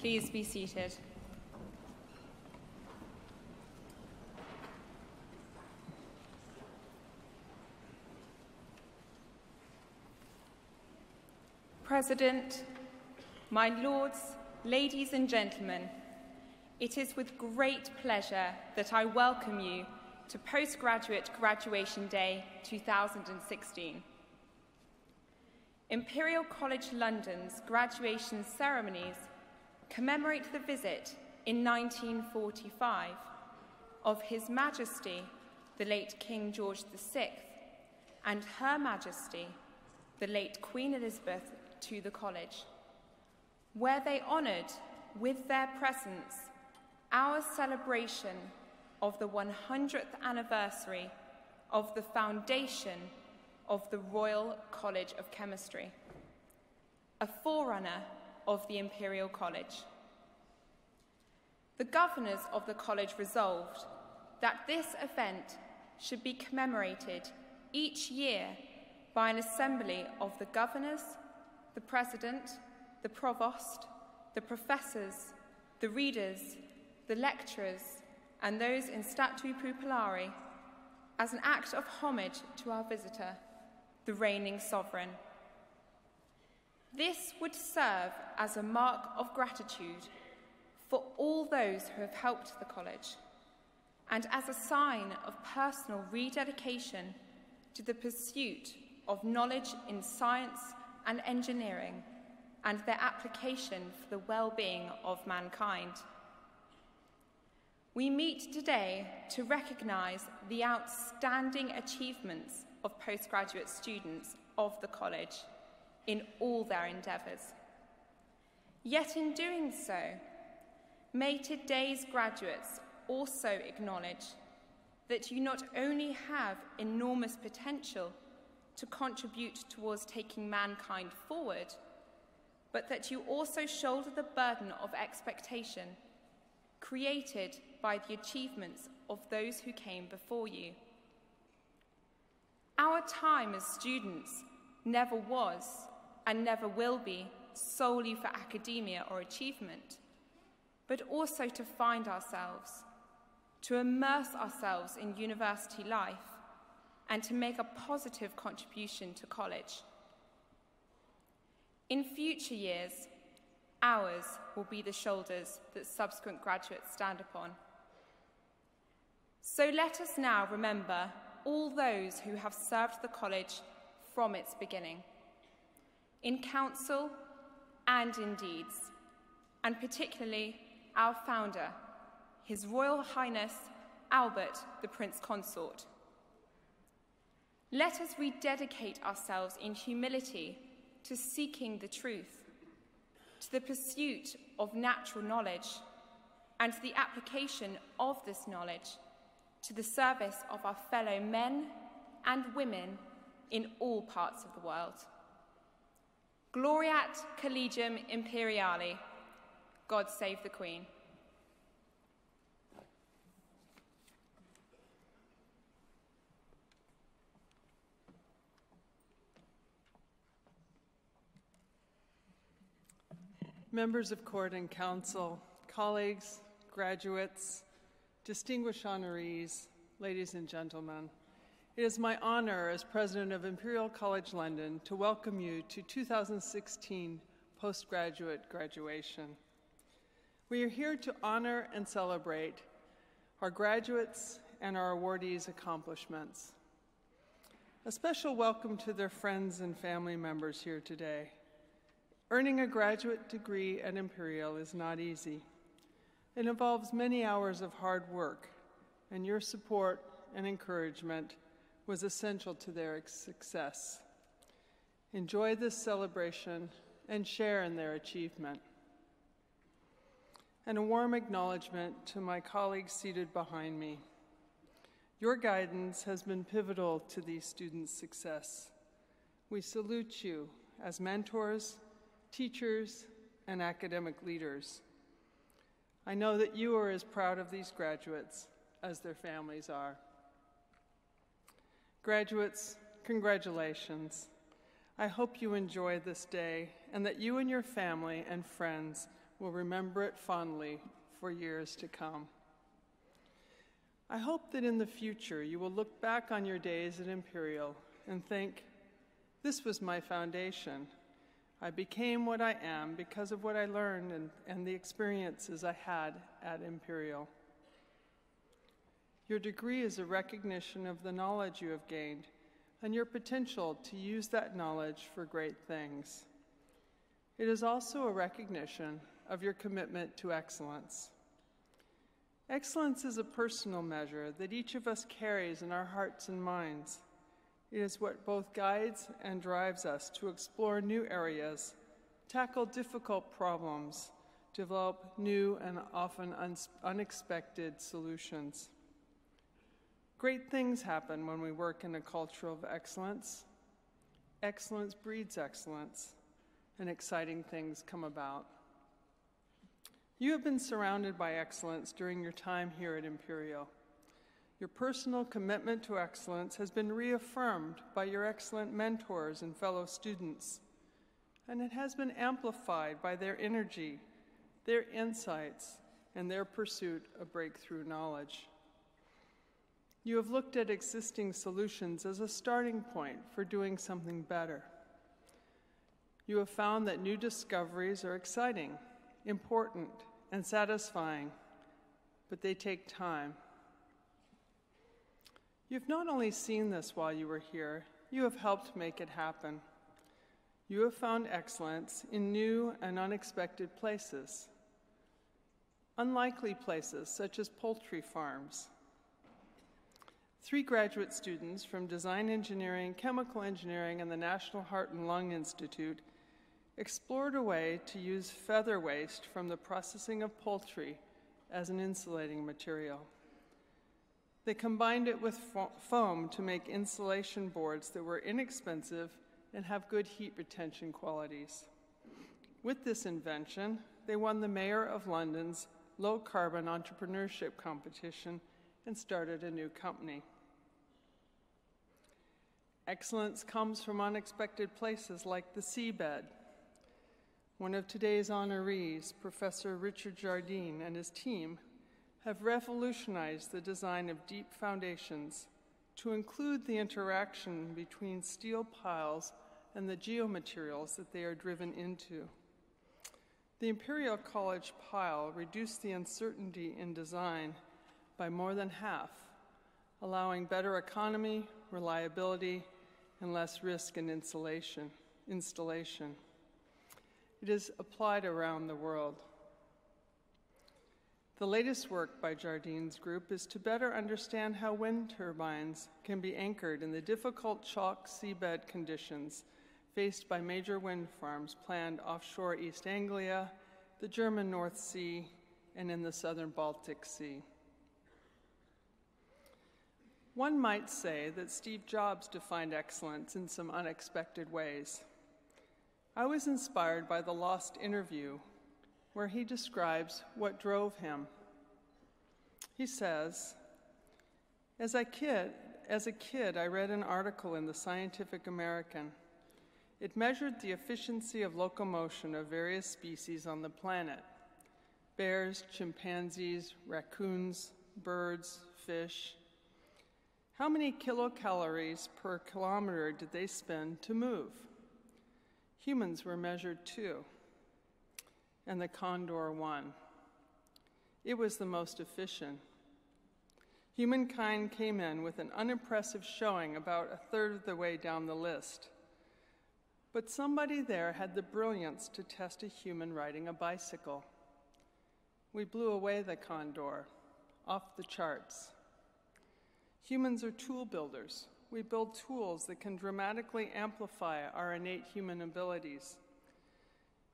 Please be seated. President, my lords, ladies and gentlemen, it is with great pleasure that I welcome you to Postgraduate Graduation Day 2016. Imperial College London's graduation ceremonies commemorate the visit in 1945 of His Majesty, the late King George VI, and Her Majesty, the late Queen Elizabeth to the college, where they honoured with their presence our celebration of the 100th anniversary of the foundation of the Royal College of Chemistry, a forerunner of the Imperial College. The governors of the college resolved that this event should be commemorated each year by an assembly of the governors the president, the provost, the professors, the readers, the lecturers, and those in statu pupillari as an act of homage to our visitor, the reigning sovereign. This would serve as a mark of gratitude for all those who have helped the college and as a sign of personal rededication to the pursuit of knowledge in science and engineering and their application for the well being of mankind. We meet today to recognise the outstanding achievements of postgraduate students of the college in all their endeavours. Yet, in doing so, may today's graduates also acknowledge that you not only have enormous potential to contribute towards taking mankind forward, but that you also shoulder the burden of expectation created by the achievements of those who came before you. Our time as students never was and never will be solely for academia or achievement, but also to find ourselves, to immerse ourselves in university life, and to make a positive contribution to college. In future years, ours will be the shoulders that subsequent graduates stand upon. So let us now remember all those who have served the college from its beginning, in council and in deeds, and particularly our founder, His Royal Highness Albert the Prince Consort. Let us rededicate ourselves in humility to seeking the truth, to the pursuit of natural knowledge, and to the application of this knowledge to the service of our fellow men and women in all parts of the world. Gloriat Collegium Imperiale. God save the Queen. Members of court and council, colleagues, graduates, distinguished honorees, ladies and gentlemen, it is my honor as president of Imperial College London to welcome you to 2016 postgraduate graduation. We are here to honor and celebrate our graduates and our awardees' accomplishments. A special welcome to their friends and family members here today. Earning a graduate degree at Imperial is not easy. It involves many hours of hard work, and your support and encouragement was essential to their success. Enjoy this celebration and share in their achievement. And a warm acknowledgement to my colleagues seated behind me. Your guidance has been pivotal to these students' success. We salute you as mentors teachers, and academic leaders. I know that you are as proud of these graduates as their families are. Graduates, congratulations. I hope you enjoy this day and that you and your family and friends will remember it fondly for years to come. I hope that in the future you will look back on your days at Imperial and think, this was my foundation. I became what I am because of what I learned and, and the experiences I had at Imperial. Your degree is a recognition of the knowledge you have gained and your potential to use that knowledge for great things. It is also a recognition of your commitment to excellence. Excellence is a personal measure that each of us carries in our hearts and minds. It is what both guides and drives us to explore new areas, tackle difficult problems, develop new and often unexpected solutions. Great things happen when we work in a culture of excellence. Excellence breeds excellence, and exciting things come about. You have been surrounded by excellence during your time here at Imperial. Your personal commitment to excellence has been reaffirmed by your excellent mentors and fellow students, and it has been amplified by their energy, their insights, and their pursuit of breakthrough knowledge. You have looked at existing solutions as a starting point for doing something better. You have found that new discoveries are exciting, important, and satisfying, but they take time. You've not only seen this while you were here, you have helped make it happen. You have found excellence in new and unexpected places, unlikely places such as poultry farms. Three graduate students from Design Engineering, Chemical Engineering, and the National Heart and Lung Institute explored a way to use feather waste from the processing of poultry as an insulating material. They combined it with fo- foam to make insulation boards that were inexpensive and have good heat retention qualities. With this invention, they won the Mayor of London's low carbon entrepreneurship competition and started a new company. Excellence comes from unexpected places like the seabed one of today's honorees, Professor Richard Jardine, and his team have revolutionized the design of deep foundations to include the interaction between steel piles and the geomaterials that they are driven into. The Imperial College pile reduced the uncertainty in design by more than half, allowing better economy, reliability, and less risk in insulation, installation. It is applied around the world. The latest work by Jardine's group is to better understand how wind turbines can be anchored in the difficult chalk seabed conditions faced by major wind farms planned offshore East Anglia, the German North Sea, and in the southern Baltic Sea. One might say that Steve Jobs defined excellence in some unexpected ways. I was inspired by the Lost interview, where he describes what drove him. He says, as, I kid, as a kid, I read an article in the Scientific American. It measured the efficiency of locomotion of various species on the planet bears, chimpanzees, raccoons, birds, fish. How many kilocalories per kilometer did they spend to move? Humans were measured too, and the condor won. It was the most efficient. Humankind came in with an unimpressive showing about a third of the way down the list. But somebody there had the brilliance to test a human riding a bicycle. We blew away the condor, off the charts. Humans are tool builders we build tools that can dramatically amplify our innate human abilities.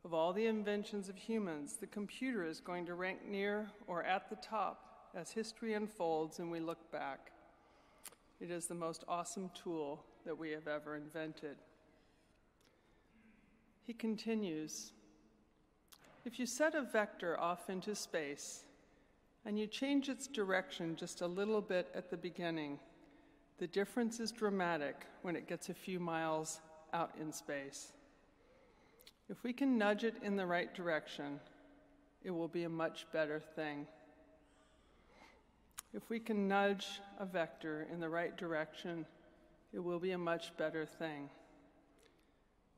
Of all the inventions of humans, the computer is going to rank near or at the top as history unfolds and we look back. It is the most awesome tool that we have ever invented. He continues If you set a vector off into space and you change its direction just a little bit at the beginning, the difference is dramatic when it gets a few miles out in space. If we can nudge it in the right direction, it will be a much better thing. If we can nudge a vector in the right direction, it will be a much better thing.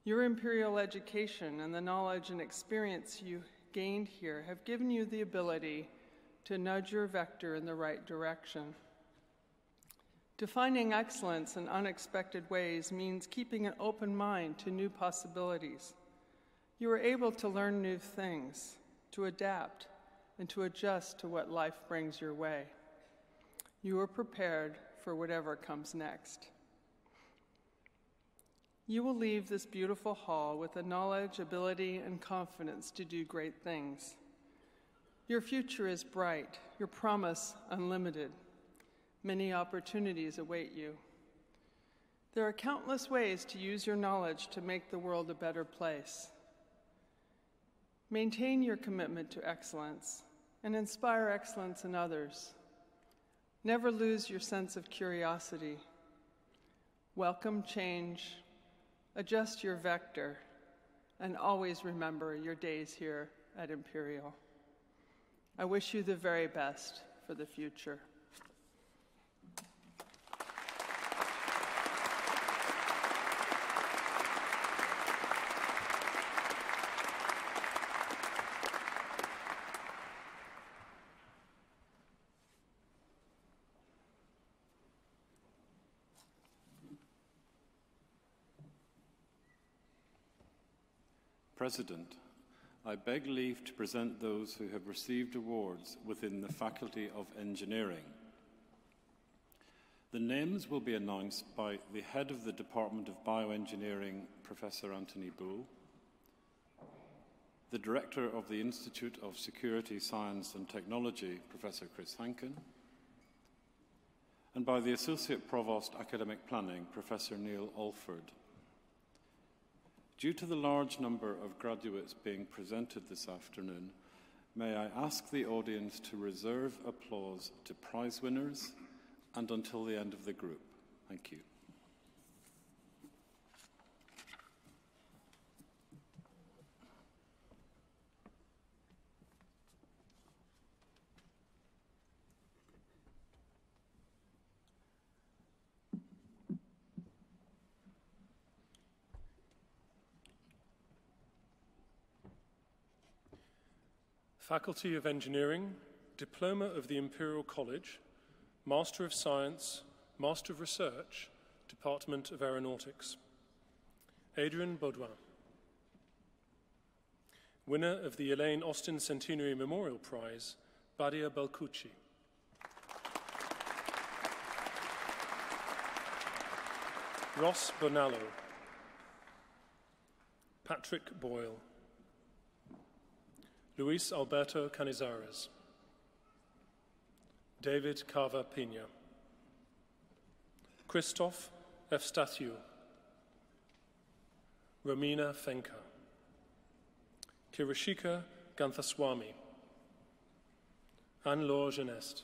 Your imperial education and the knowledge and experience you gained here have given you the ability to nudge your vector in the right direction. Defining excellence in unexpected ways means keeping an open mind to new possibilities. You are able to learn new things, to adapt, and to adjust to what life brings your way. You are prepared for whatever comes next. You will leave this beautiful hall with the knowledge, ability, and confidence to do great things. Your future is bright, your promise unlimited. Many opportunities await you. There are countless ways to use your knowledge to make the world a better place. Maintain your commitment to excellence and inspire excellence in others. Never lose your sense of curiosity. Welcome change, adjust your vector, and always remember your days here at Imperial. I wish you the very best for the future. President, I beg leave to present those who have received awards within the Faculty of Engineering. The names will be announced by the head of the Department of Bioengineering, Professor Anthony Bull, the Director of the Institute of Security, Science and Technology, Professor Chris Hankin, and by the Associate Provost Academic Planning, Professor Neil Alford. Due to the large number of graduates being presented this afternoon, may I ask the audience to reserve applause to prize winners and until the end of the group. Thank you. Faculty of Engineering, Diploma of the Imperial College, Master of Science, Master of Research, Department of Aeronautics. Adrian Baudouin. Winner of the Elaine Austin Centenary Memorial Prize, Badia Balkuchi. Ross Bonallo. Patrick Boyle. Luis Alberto Canizares, David Carver Pina, Christoph Efstathiou, Romina Fenka, Kirishika Ganthaswamy, Anne-Laure Genest,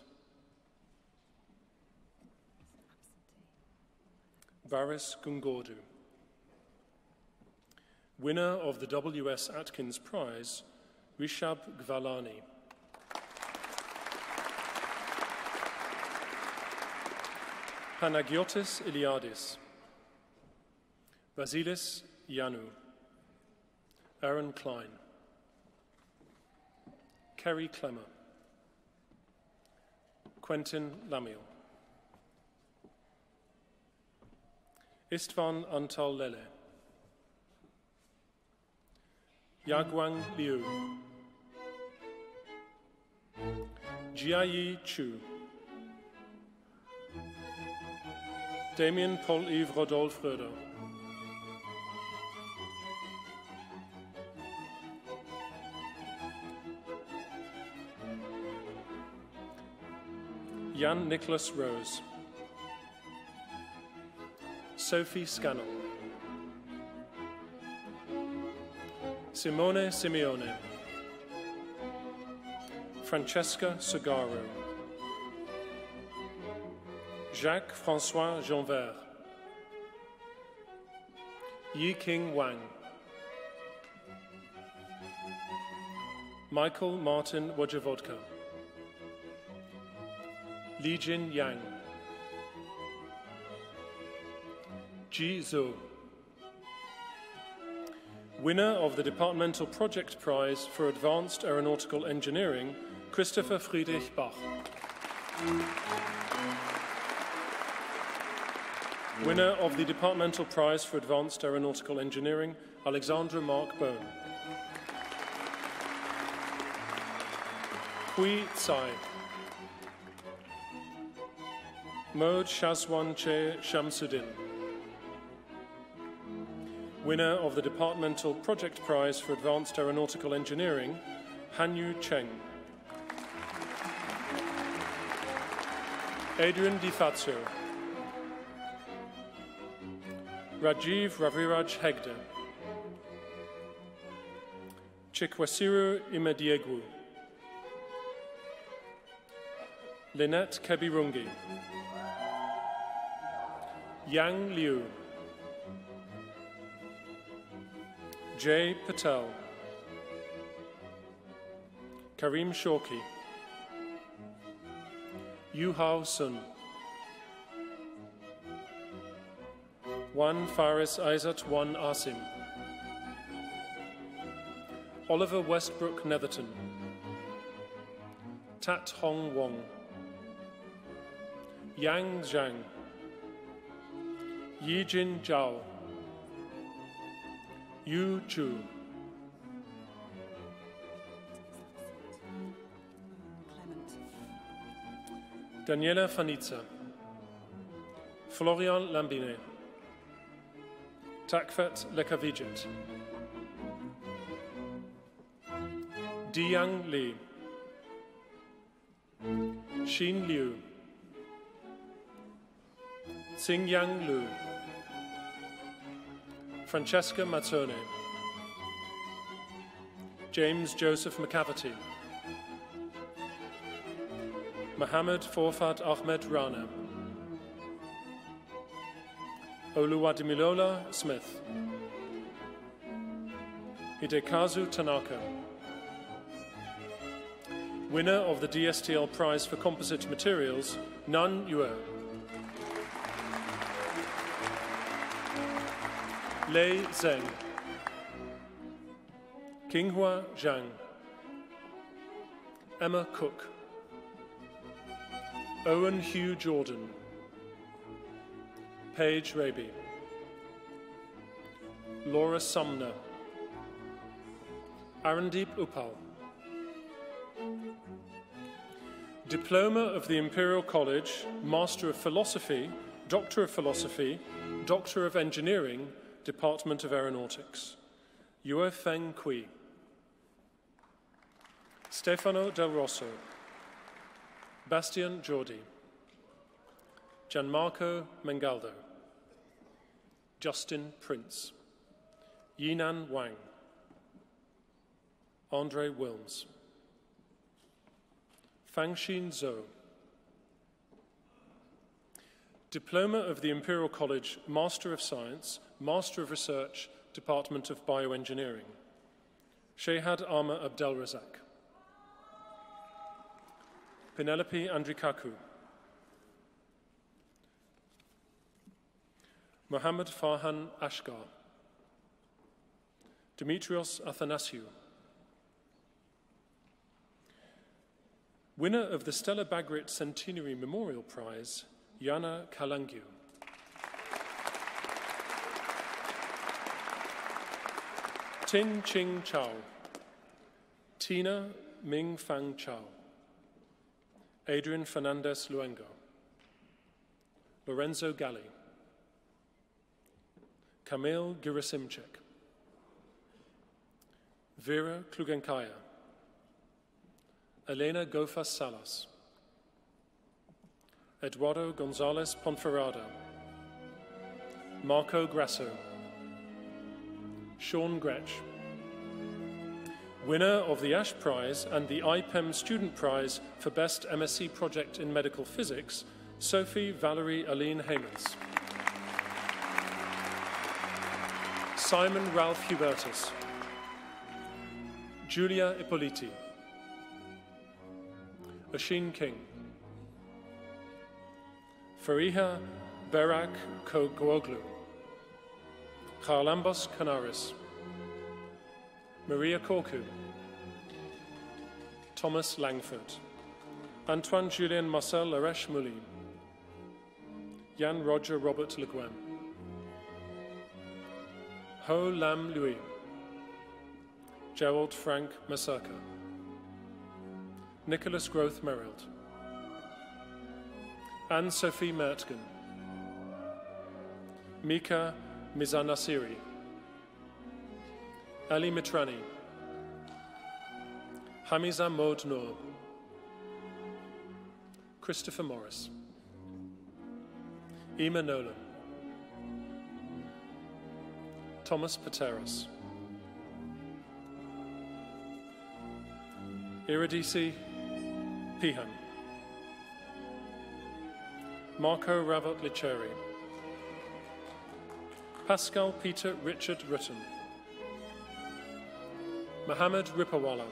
Varis Gungordu, winner of the W.S. Atkins Prize Rishab Gvalani. Panagiotis Iliadis. Vasilis Yanu. Aaron Klein. Kerry Clemmer. Quentin Lamiel. Istvan Antal Lele. Yagwang Liu. Jiayi Chu. Damien Paul-Yves Rodolphe Röder. Jan Nicholas Rose. Sophie Scannell. Simone Simeone. Francesca Sagaro. Jacques-François Jeanvert, Yi King Wang. Michael Martin Wojewodka. Li Jin Yang. Ji Zhou. Winner of the Departmental Project Prize for Advanced Aeronautical Engineering, Christopher Friedrich Bach. Winner of the Departmental Prize for Advanced Aeronautical Engineering, Alexandra Mark Bone. Hui Tsai. Mode Shazwan Che Shamsuddin. Winner of the Departmental Project Prize for Advanced Aeronautical Engineering, Hanyu Cheng. Adrian Di Fazio. Rajiv Raviraj Hegde. Chikwasiru Imediegwu. Lynette Kebirungi. Yang Liu. Jay Patel. Karim Shorki. Yu Hao Sun. One Faris Aizat, one Asim. Oliver Westbrook Netherton. Tat Hong Wong. Yang Zhang. Yijin Zhao. Yu Chu. Daniela Fanitza. Florian Lambine. Takfet Lekavijet. Diyang Li. Xin Liu. Xingyang Lu. Francesca Mazzone. James Joseph McCavity. Mohammed Forfat Ahmed Rana. Oluwadimilola Smith. Hidekazu Tanaka. Winner of the DSTL Prize for Composite Materials, Nan Yue. Lei Zeng, Kinghua Zhang. Emma Cook. Owen Hugh Jordan. Paige Raby. Laura Sumner. Arandeep Upal. Diploma of the Imperial College, Master of Philosophy, Doctor of Philosophy, Doctor of Engineering, Department of Aeronautics. Yue Feng Kui. Stefano Del Rosso. Bastian Jordi. Gianmarco Mengaldo. Justin Prince. Yinan Wang. Andre Wilms. Fangxin Zhou. Diploma of the Imperial College, Master of Science, Master of Research, Department of Bioengineering. Shehad Arma Abdelrazak. Penelope Andrikaku. Mohammed Farhan Ashgar. Demetrios Athanasiou. Winner of the Stella Bagrit Centenary Memorial Prize, Yana Kalangiu. Tin Ching Chao. Tina Ming Fang Chao. Adrian Fernandez Luengo. Lorenzo Galli. Kamil Gerasimchik. Vera Klugenkaya. Elena Gofas Salas. Eduardo Gonzalez Ponferrada. Marco Grasso. Sean Gretsch. Winner of the Ash Prize and the IPEM Student Prize for Best MSc Project in Medical Physics, Sophie Valerie Aline Hamans. Simon Ralph Hubertus. Julia Ippoliti. Lasheen King, Fariha Berak Kogoglu, Charlambos Canaris, Maria Corcu, Thomas Langford, Antoine Julien Marcel Laresh Moulin, Jan Roger Robert Le Guin, Ho Lam Louis, Gerald Frank Masaka, Nicholas Groth Merrild, Anne Sophie Mertgen, Mika Mizanasiri, Ali Mitrani, Hamiza Maud Noor, Christopher Morris, Ema Nolan, Thomas Pateras, Iridisi Pihan, Marco Ravat Licheri, Pascal Peter Richard Rutten, Mohammed Ripawala,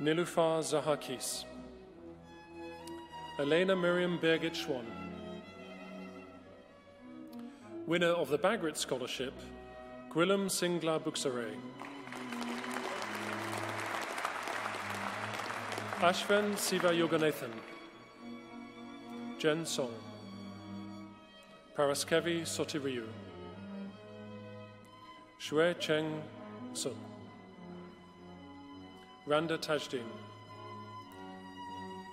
Nilufar Zahakis, Elena Miriam Birgit Schwan, winner of the Bagrit Scholarship, Gwilym Singla Buxare, Ashven Siva Yoganathan, Jen Song, Paraskevi Sotiriu, Shue Cheng Sun, Randa Tajdin,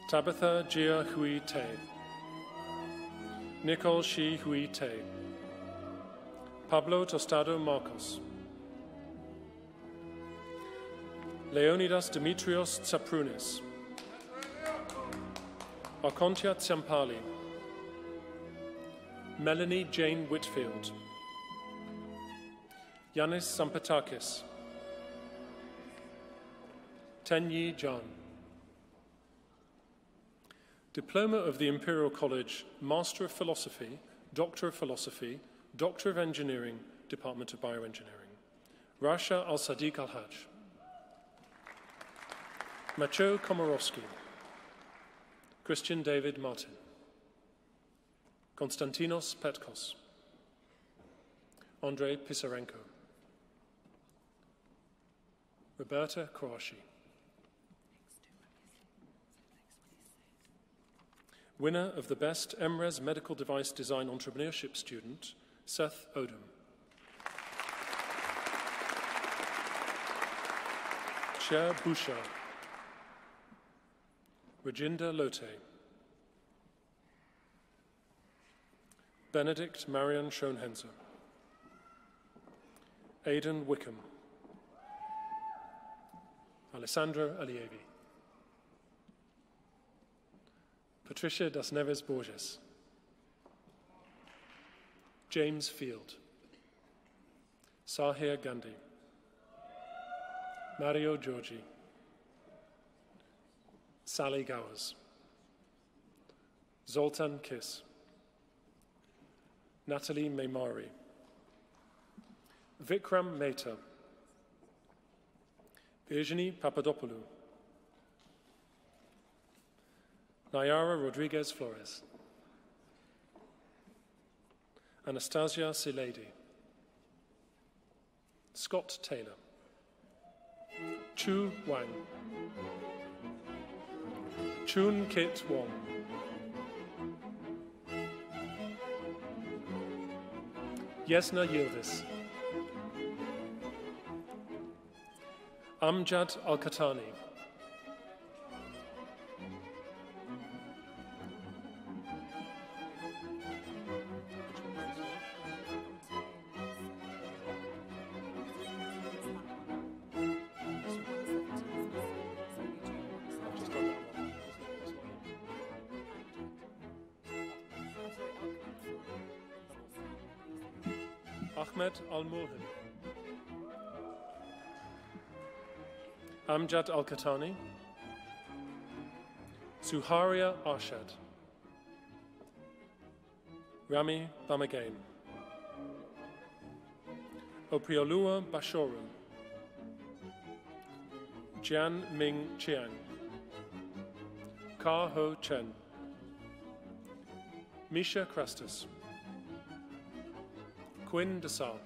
Tabitha Jia Hui Te, Nicole Shi Hui Te, Pablo Tostado Marcos, Leonidas Dimitrios Tsaprounis, Arkontia Tsampali, Melanie Jane Whitfield, Yanis Sampatakis, Tenyi John. Diploma of the Imperial College, Master of Philosophy, Doctor of Philosophy, Doctor of Engineering, Department of Bioengineering. Rasha Al Sadiq Al Hajj. Macho Komorowski. Christian David Martin. Konstantinos Petkos. Andrei Pisarenko. Roberta Kouachi. Winner of the Best MRES Medical Device Design Entrepreneurship Student, Seth Odom. Cher Bouchard. Reginda Lote. Benedict Marion Schoenhenzer. Aidan Wickham. Alessandro Allievi. Patricia Das Neves Borges. James Field. Sahir Gandhi. Mario Giorgi. Sally Gowers. Zoltan Kiss. Natalie Maimari. Vikram Mehta. Virginie Papadopoulou. Nayara Rodriguez Flores. Anastasia Silady. Scott Taylor. Chu Wang. Chun Kit Wong. Yesna Yildiz. Amjad Al Khatani. Amjad Al Khatani. Suharia Arshad. Rami Bamagain. Opriolua Bashoru. Jian Ming Chiang, Ka Ho Chen, Misha Krastus, Quinn Desal.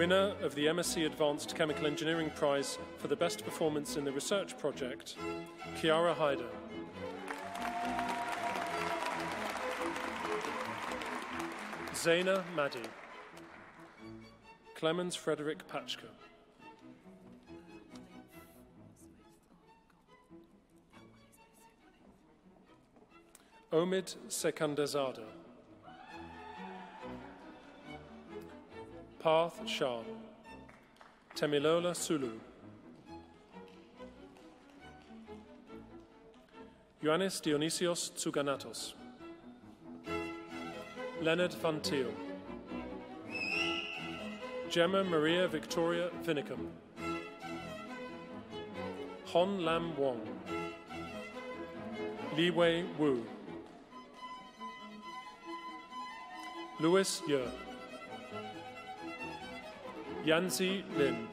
Winner of the MSc Advanced Chemical Engineering Prize for the Best Performance in the Research Project, Kiara Hyder. Zaina Maddy. Clemens Frederick Patchka. Omid Sekandazada. Parth Shah. Temilola Sulu. Ioannis Dionysios Tsuganatos. Leonard Van Thiel. Gemma Maria Victoria Vinicum. Hon Lam Wong. Li Wei Wu. Louis Ye. Yanzi Lin.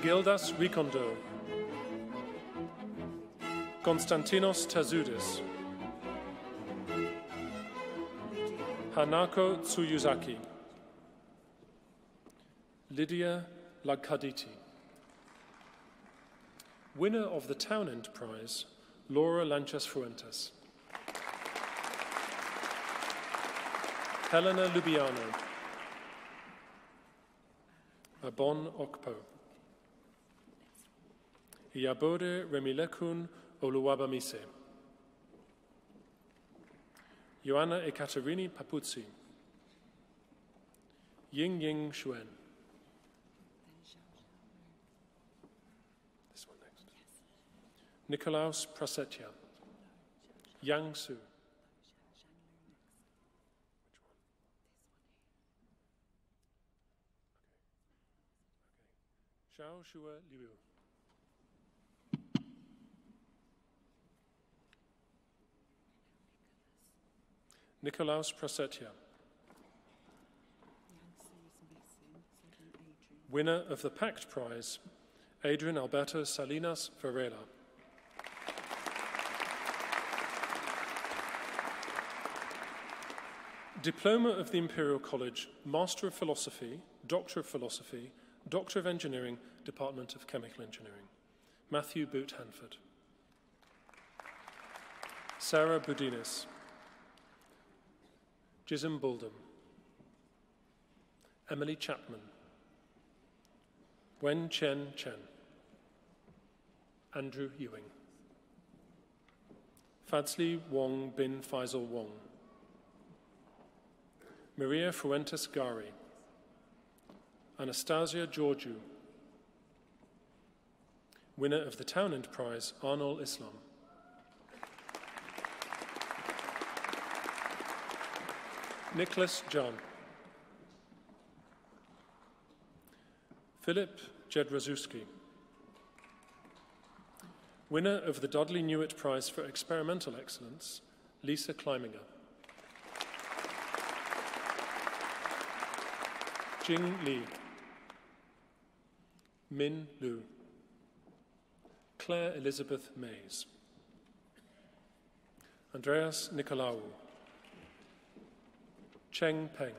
Gildas Rikondo. Konstantinos Tazoudis. Hanako Tsuyuzaki. Lydia Lagkaditi. Winner of the Townend Prize, Laura Lanchas Fuentes. Helena Lubiano. Abon Okpo. Iyabode Remilekun Oluwabamise. Joanna Ekaterini Papuzzi. Ying Ying Shuen. This one next. Nikolaus Prasetya. Yang Su. Liu. Nikolaus Prasetya. Winner of the Pact Prize, Adrian Alberto Salinas Varela. Diploma of the Imperial College, Master of Philosophy, Doctor of Philosophy, Doctor of Engineering, Department of Chemical Engineering. Matthew Boot Handford. Sarah Budinis. Jism Buldum. Emily Chapman. Wen Chen Chen. Andrew Ewing. Fadzli Wong bin Faisal Wong. Maria Fuentes Gari. Anastasia Georgiou. Winner of the Townend Prize, Arnol Islam. Nicholas John. Philip Jedrazuski. Winner of the Dudley Newitt Prize for Experimental Excellence, Lisa Kleiminger. Jing Li. Min Lu. Claire Elizabeth Mays. Andreas Nicolaou. Cheng Peng.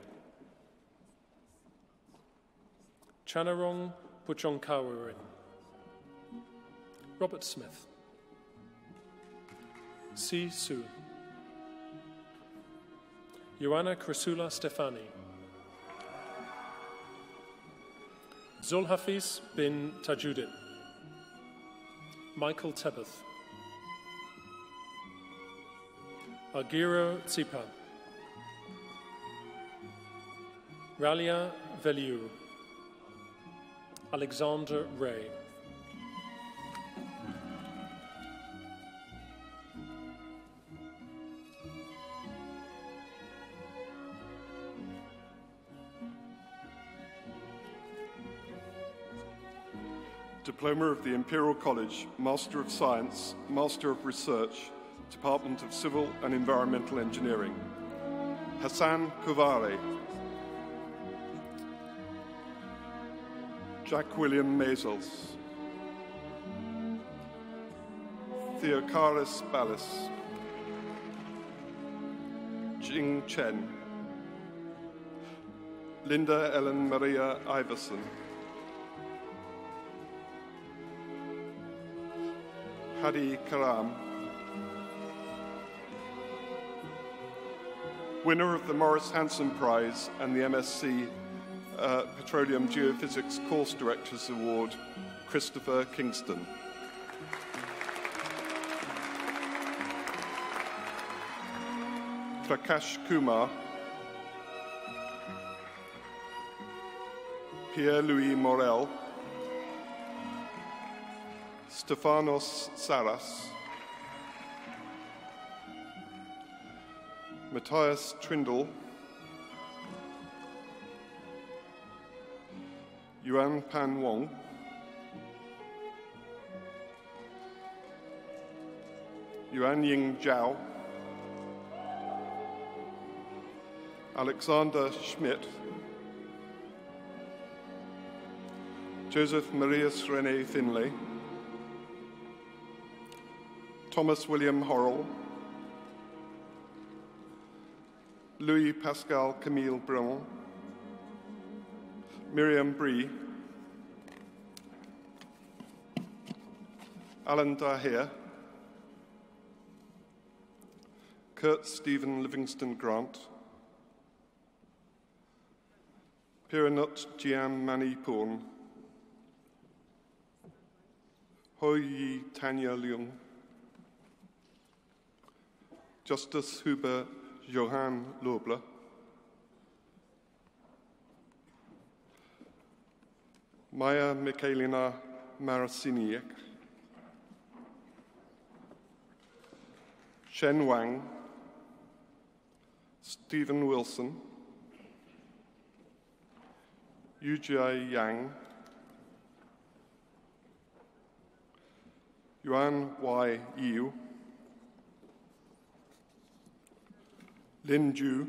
Chanarong Puchongkawarin. Robert Smith. Si Su. Joanna Crisula Stefani. Zulhafiz bin Tajuddin. Michael Tebeth. Argyro Tsipa. Ralia Veliu. Alexander Ray. Diploma of the Imperial College, Master of Science, Master of Research, Department of Civil and Environmental Engineering. Hassan Kuvari. Jack William Mazels, Theocaris Ballis, Jing Chen, Linda Ellen Maria Iverson, Hadi Karam, winner of the Morris Hansen Prize and the MSc uh, Petroleum Geophysics Course Directors Award, Christopher Kingston. Prakash Kumar, Pierre-Louis Morel, Stefanos Saras, Matthias Trindle, Yuan Pan Wong, Yuan Ying Zhao, Alexander Schmidt, Joseph Marius Rene Finlay, Thomas William Horrell, Louis Pascal Camille Brun, Miriam Bree, Alan Dahir, Kurt Stephen Livingston Grant, Piranut Jian Mani Porn, Hoi Tanya Leung, Justice Huber Johan Lobler, Maya Mikhailina Marasiniak, Shen Wang, Stephen Wilson, Yujia Yang, Yuan Y. Yu, Lin Ju,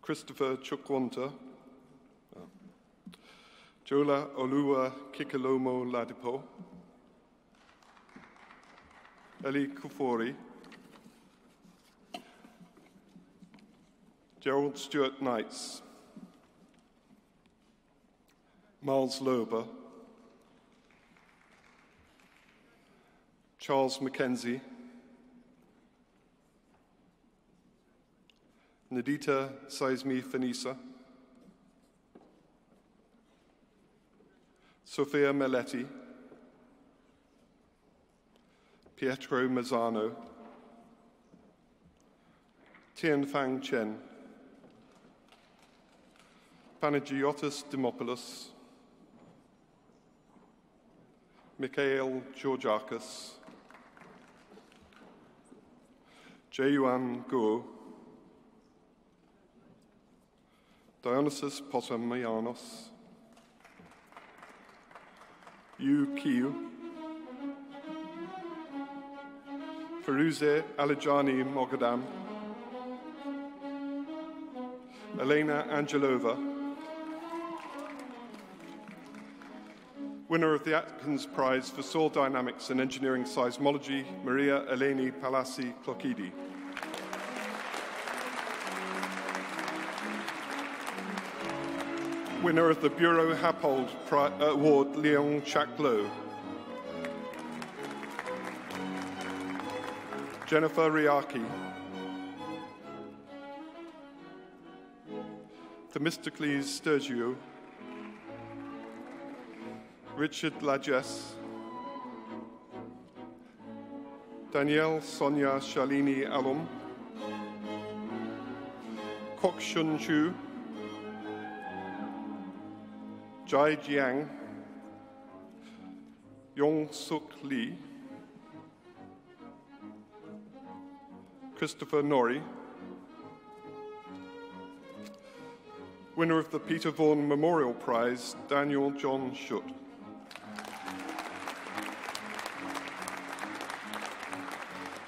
Christopher Chukwanta, Jola Olua Kikalomo Ladipo, Eli Kufori, Gerald Stewart Knights, Miles Lober, Charles Mackenzie, Nadita Saizmi Fanisa, Sofia Meletti, Pietro Mazzano, Tian Fang Chen, Panagiotis Demopoulos, Mikhail Georgiakis, Jayuan Guo, Dionysus Potamianos, Yu Kiu, Feruze Alijani Mogadam, Elena Angelova, winner of the Atkins Prize for Soil Dynamics and Engineering Seismology, Maria Eleni Palasi Klokidi. Winner of the Buro Happold Pri- uh, Award, Leon Chaklo. Jennifer Riaki. Themistocles Sturgio. Richard Lajes. Danielle Sonia Shalini Alum. Kok Shun Chu. Jai Jiang. Yong Suk Lee. Christopher Norrie. Winner of the Peter Vaughan Memorial Prize, Daniel John Schutt.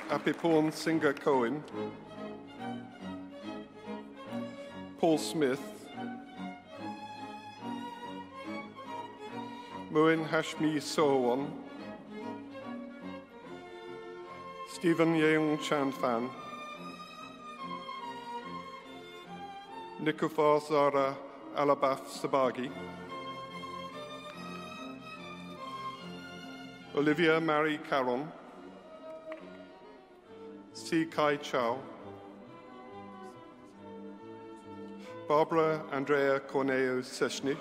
Apiporn Singer Cohen. Paul Smith. Moen Hashmi Sohwon, Stephen Yeung Chan Fan, Nikufar Zara Alabaf Sabagi, Olivia Mary Caron, Si Kai Chow, Barbara Andrea Corneo Sesnich,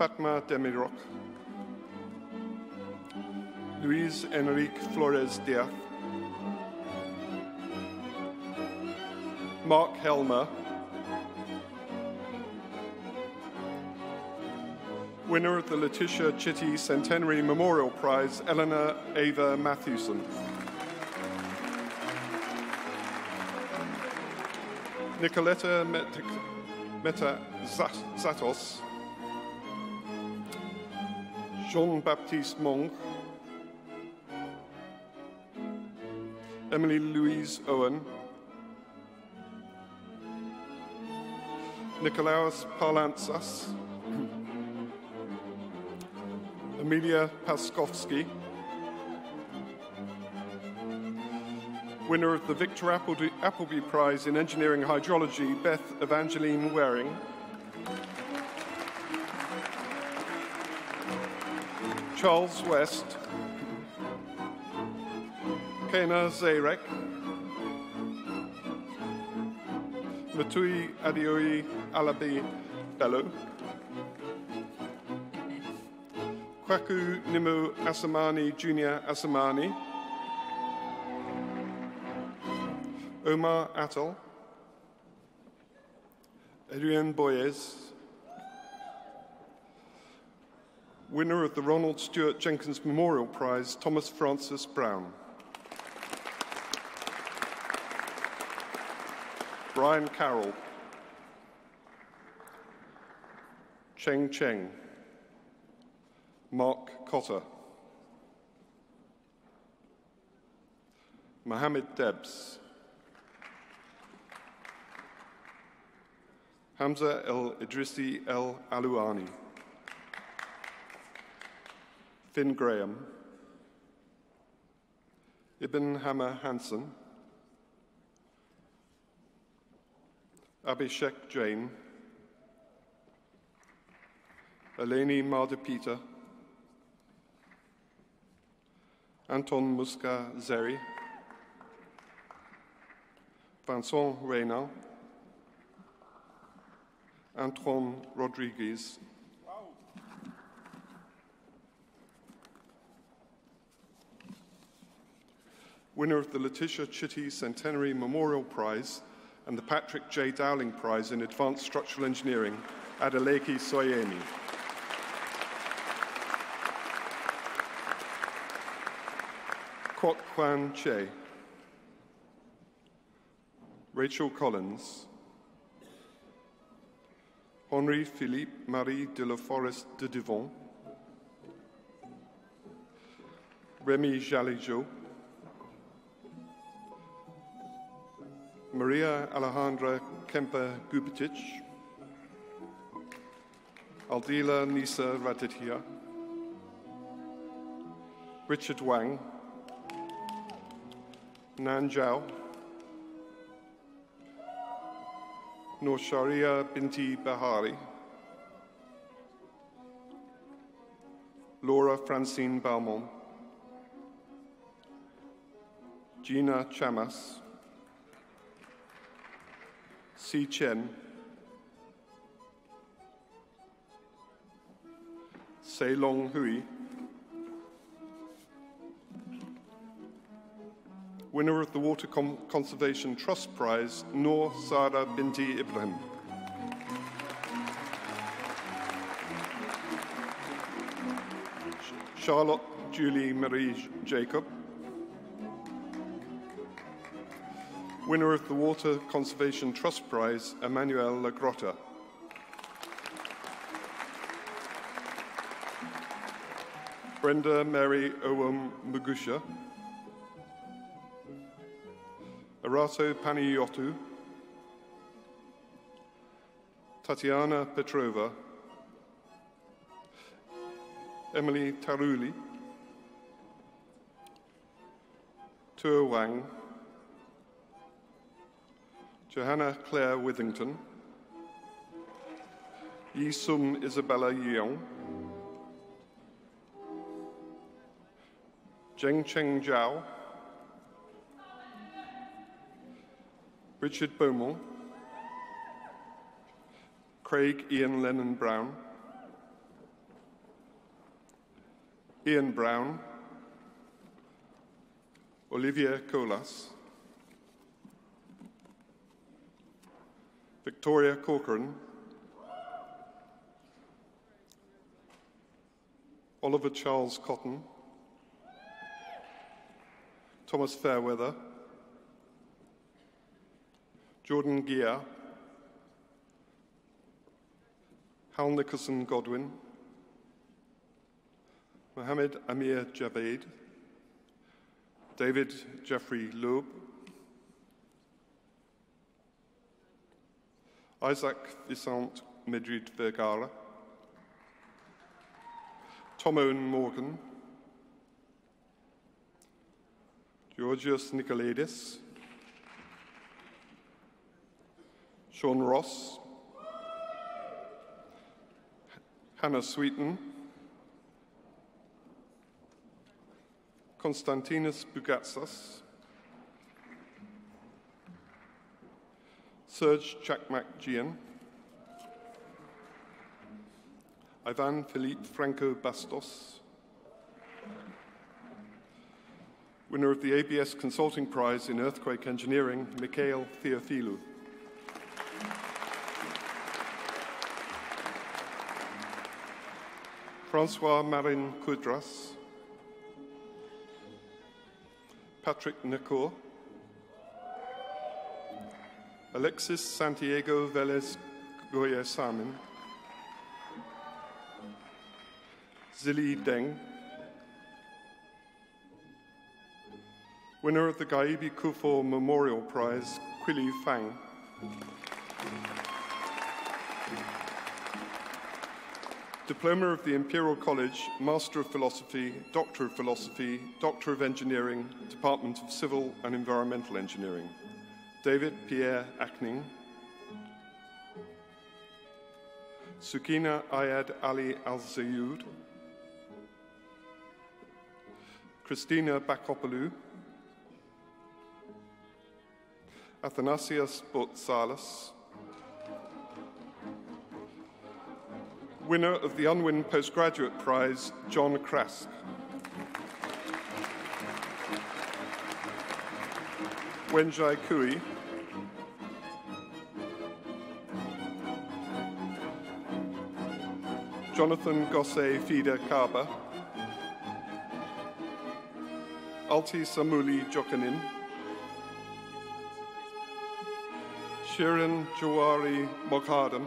Fatma Demirok, Luis Enrique Flores Diaz, Mark Helmer, winner of the Letitia Chitty Centenary Memorial Prize, Eleanor Ava Matthewson. Nicoletta Meta Zatos, Jean-Baptiste Monk, Emily Louise Owen, Nikolaos Parlantsas, Amelia Paskovsky, winner of the Victor Appleby Prize in Engineering Hydrology, Beth Evangeline Waring, Charles West, Kena Zarek, Matui Adioi Alabi Bello, Kwaku Nimu Asamani Junior Asamani, Omar Attal, Adrian Boyes, winner of the Ronald Stewart Jenkins Memorial Prize, Thomas Francis Brown. Brian Carroll, Cheng Cheng, Mark Cotter, Mohammed Debs, Hamza El Idrisi El Aluani, Finn Graham, Ibn Hammer Hansen, Abhishek Jain, Eleni Mardipita, Anton Muska Zeri, Vincent Reynal, Antoine Rodriguez, winner of the Letitia Chitty Centenary Memorial Prize and the Patrick J. Dowling Prize in Advanced Structural Engineering, Adeleki Soyemi. Kwok Kwan Che, Rachel Collins, Henri Philippe Marie de la Forest de Devon, Remy Jalijo, Maria Alejandra Kemper Gubitic, Aldila Nisa Ratitia, Richard Wang, Nan Zhao, Norsharia Binti Bahari, Laura Francine Balmont, Gina Chamas, Si Chen, Sei Long Hui, winner of the Water Con- Conservation Trust Prize, Noor Sara Binti Ibrahim. Charlotte Julie Marie Jacob, winner of the Water Conservation Trust Prize, Emmanuel Lagrotta. Brenda Mary Owam Mugusha, Arato Panayotou, Tatiana Petrova, Emily Taruli, Tua Wang, Johanna Claire Withington, Yi Sum Isabella Yeong, Zheng Cheng Zhao, Richard Beaumont, Craig Ian Lennon Brown, Ian Brown, Olivia Colas, Victoria Corcoran, Oliver Charles Cotton, Thomas Fairweather, Jordan Gia, Hal Nicholson Godwin, Mohammed Amir Javed, David Jeffrey Loeb, Isaac Vicente Madrid Vergara, Tom Owen Morgan, Georgios Nicolaides, Sean Ross, Hannah Sweeten, Konstantinos Bugatsas, Serge Chakmak-Gian, Ivan Philippe Franco Bastos, winner of the ABS Consulting Prize in Earthquake Engineering, Mikhail Theophilou. Francois Marin Coudras, Patrick Nakour, Alexis Santiago Velez Goya Samin, Zili Deng, winner of the Gaibi Kufuor Memorial Prize, Quili Fang. Diploma of the Imperial College, Master of Philosophy, Doctor of Philosophy, Doctor of Engineering, Department of Civil and Environmental Engineering. David Pierre Akning. Sukina Ayad Ali Al Zayoud. Christina Bakopoulou. Athanasios Botsalis. winner of the Unwin Postgraduate Prize, John Krask. Wenjai Kui. Jonathan Gosse Fida Kaba. Alti Samuli Jokanin. Shirin Jawari Moghadam.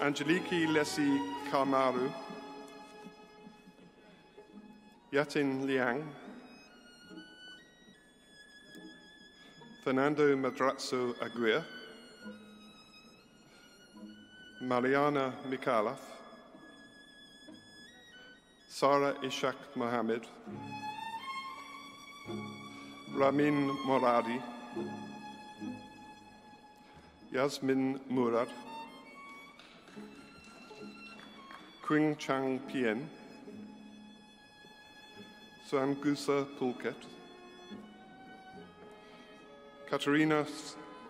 Angeliki Lesi Kamaru, Yatin Liang, Fernando Madrazo Aguirre, Mariana Mikhalov, Sara Ishak Mohammed, Ramin Moradi, Yasmin Murad, Quing Chang Pien, Gusa Pulket, Katerina,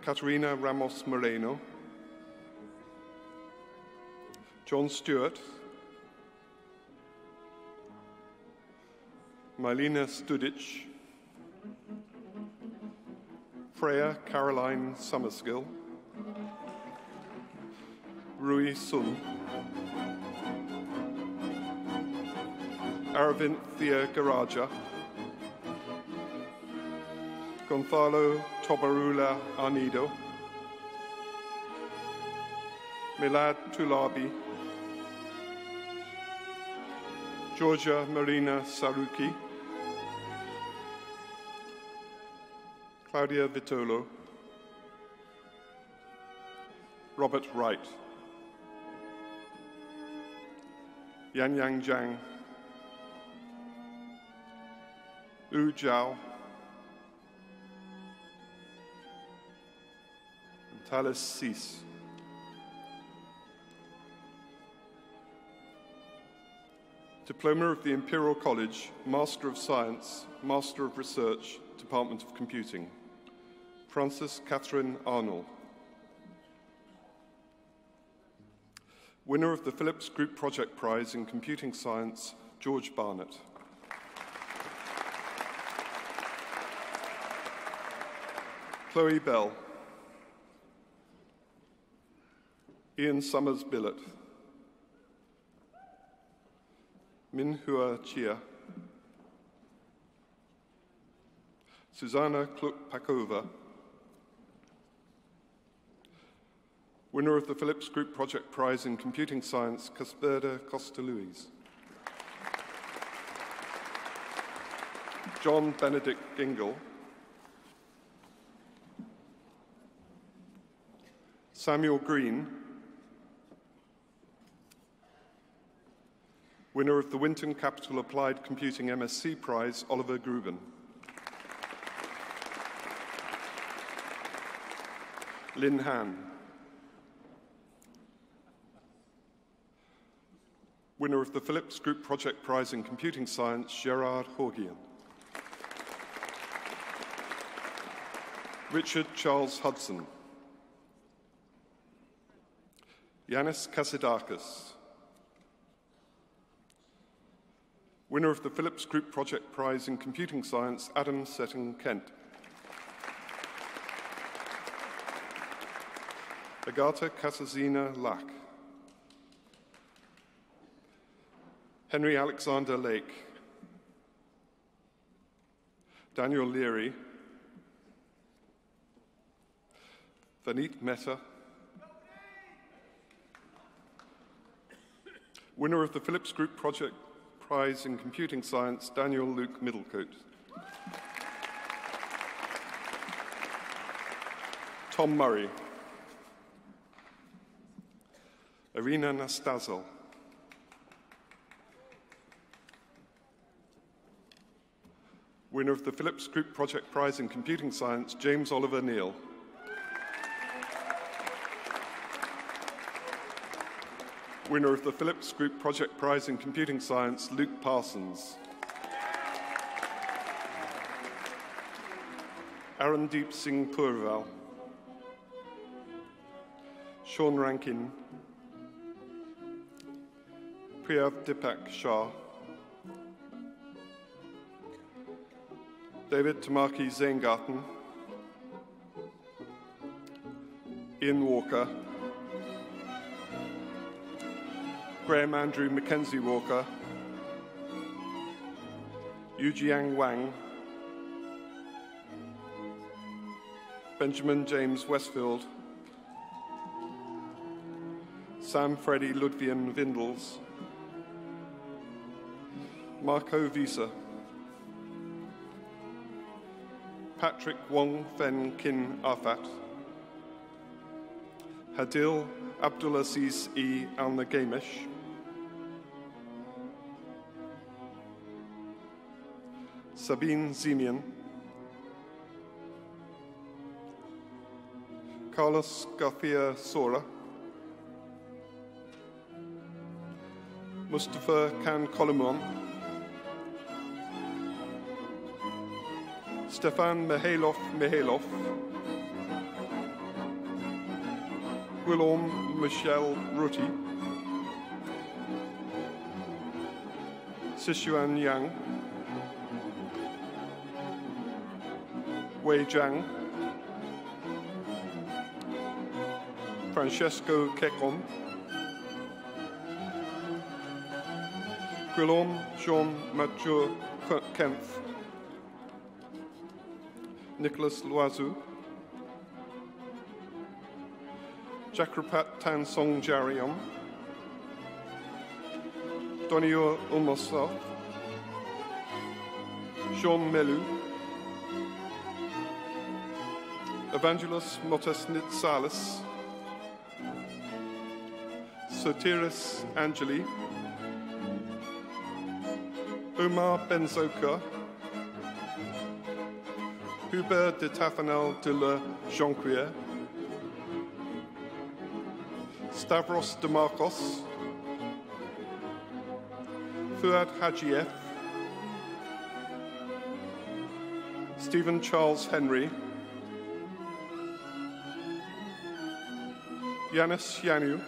Katerina Ramos Moreno, John Stewart, Mylena Studic, Freya Caroline Summerskill, Rui Sun, Aravind Thea Garaja, Gonzalo Tobarula Arnido, Milad Tulabi, Georgia Marina Saruki, Claudia Vitolo, Robert Wright. Yan Yang Zhang, Wu Zhao, and Talis Cease. Diploma of the Imperial College, Master of Science, Master of Research, Department of Computing. Frances Catherine Arnold. Winner of the Phillips Group Project Prize in Computing Science, George Barnett. Chloe Bell. Ian Summers Billet, Minhua Chia. Susanna Kluk-Pakova. Winner of the Phillips Group Project Prize in Computing Science, Casper da Costa-Luis. John Benedict Gingle. Samuel Green. Winner of the Winton Capital Applied Computing MSc Prize, Oliver Gruben. Lin Han. Winner of the Phillips Group Project Prize in Computing Science, Gerard Horgian. Richard Charles Hudson. Yanis Kasidakis. Winner of the Phillips Group Project Prize in Computing Science, Adam Setting Kent. Agata Katarzyna Lack. Henry Alexander Lake. Daniel Leary. Vanit Mehta. Winner of the Phillips Group Project Prize in Computing Science, Daniel Luke Middlecote. Tom Murray. Irina Nastazel. Winner of the Phillips Group Project Prize in Computing Science, James Oliver Neal. Winner of the Phillips Group Project Prize in Computing Science, Luke Parsons. Aaron Deep Singh Purval. Sean Rankin. Priyav Dipak Shah. David Tamaki Zaingarten. Ian Walker. Graham Andrew Mackenzie Walker. Yujiang Wang. Benjamin James Westfield. Sam Freddy Ludvian Vindels. Marco Visa. Patrick Wong Fen Kin Arfat. Hadil Abdulaziz E. Al Nagamish. Sabine Zemian. Carlos Garcia Sora. Mustafa Khan Kolomon. Stefan Mihailov Mihailov. Guillaume Michel Ruti. Sichuan Yang. Wei Zhang. Francesco Kekon. Guillaume Jean Mathieu Kempf. Nicholas Loiseau. Chakrapat Tansong Jarion. Donio Ulmosov. Jean Melu. Evangelos Motesnitsalis. Sotiris Angeli. Omar Benzoka, Hubert de Tafanel de la Jonquière, Stavros de Marcos, Fuad Hajiev, Stephen Charles Henry, Yanis Yanu,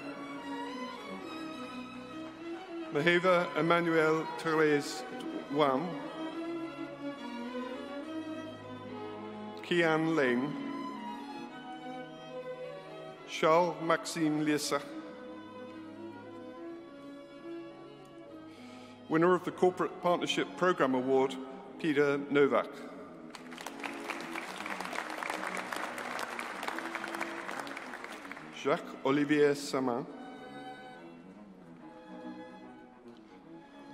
Maheva Emmanuel Therese Wam, Kian Lane, Charles Maxime Liesa, winner of the Corporate Partnership Programme Award, Peter Novak. Jacques Olivier Samin,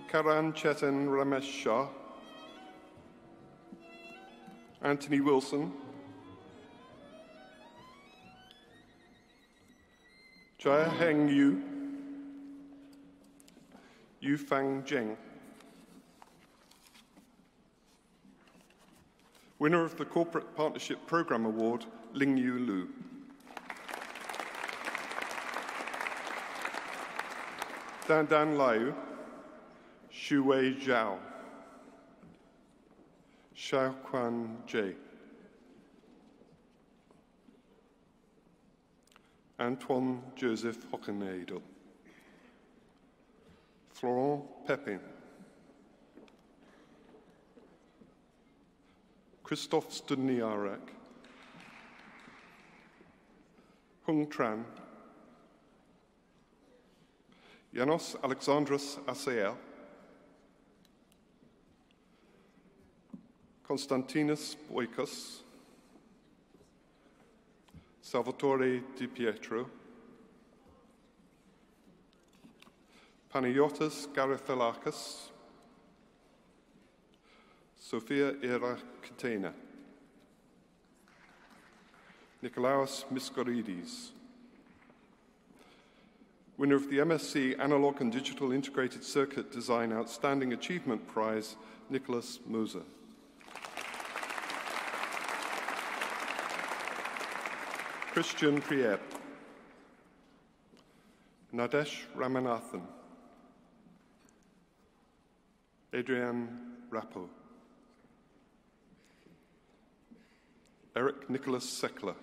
Karan Chetan Ramesh Shah, Anthony Wilson, Jaya Heng Yu, Yu Fang Jing. Winner of the Corporate Partnership Programme Award, Ling Yu Lu. Dan Dan Liu, Xu Wei Zhao, Xiao Quan Jie, Antoine Joseph Hockenadel, Florent Pepin, Christophe Studniarek, Hung Tran, Janos Alexandros Asael, Konstantinos Boikos, Salvatore Di Pietro, Panayotis Garithalakis, Sophia Era Katena, Nikolaos Miskoridis, winner of the MSc Analog and Digital Integrated Circuit Design Outstanding Achievement Prize, Nicholas Moser. Christian Prieb, Nadesh Ramanathan, Adrian Rappo, Eric Nicholas Seckler,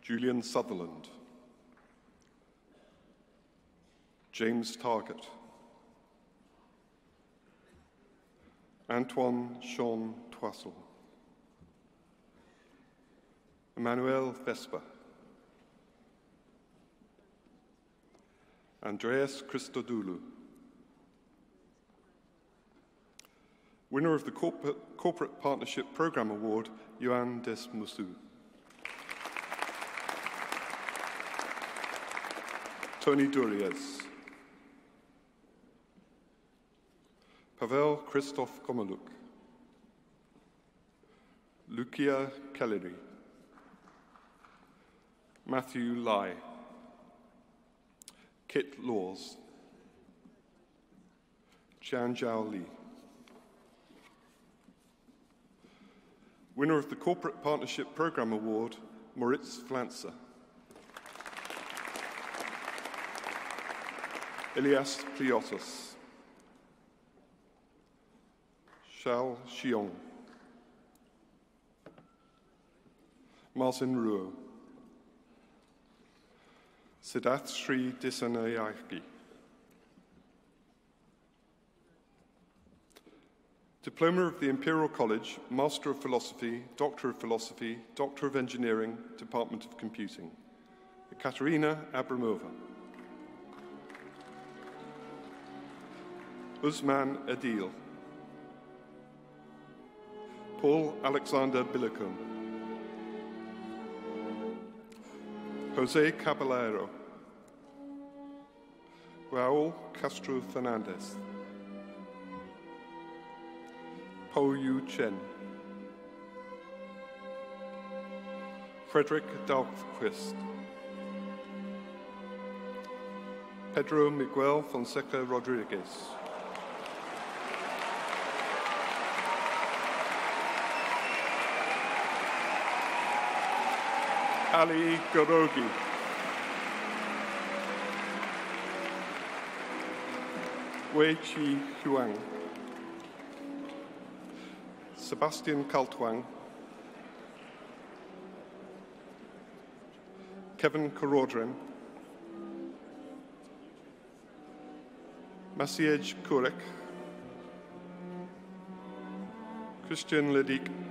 Julian Sutherland, James Target, Antoine Sean Twassel, Emmanuel Vespa, Andreas Christodoulou, winner of the Corporate, Corporate Partnership Programme Award, Yuan Des Musu. Tony Duriez. Pavel Christoph Komaluk. Lucia Kellery. Matthew Lai. Kit Laws. Chan Jiao Li. Winner of the Corporate Partnership Programme Award, Moritz Flanzer. Elias Pliotos. Shao Xiong. Martin Ruo. Siddharth Sri Disanayaki. Diploma of the Imperial College, Master of Philosophy, Doctor of Philosophy, Doctor of Engineering, Department of Computing. Katerina Abramova. Usman Adil. Paul Alexander Billicum. Jose Caballero. Raul Castro Fernandez. Po Yu Chen. Frederick Dahlquist. Pedro Miguel Fonseca Rodriguez. Ali Gorogi. Wei Chi Huang. Sebastian Kaltwang. Kevin Korodren. Maciej Kurek. Christian Ledig.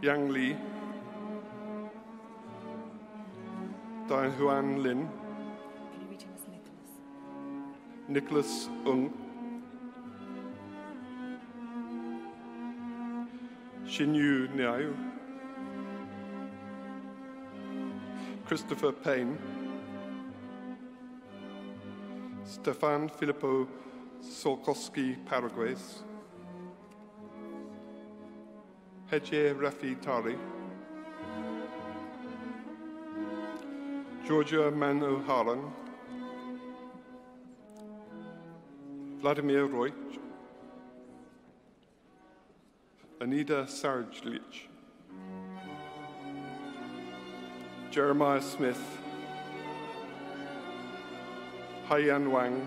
Yang Li. Diane Huan Lin. Nicholas? Ung. Shinyu Niao. Christopher Payne. Stefan Filippo Solkowski Paraguays. Hedje Rafi Tari. Georgia Manu Haran. Vladimir Roy, Anita Sarjlich, Jeremiah Smith, Haiyan Wang,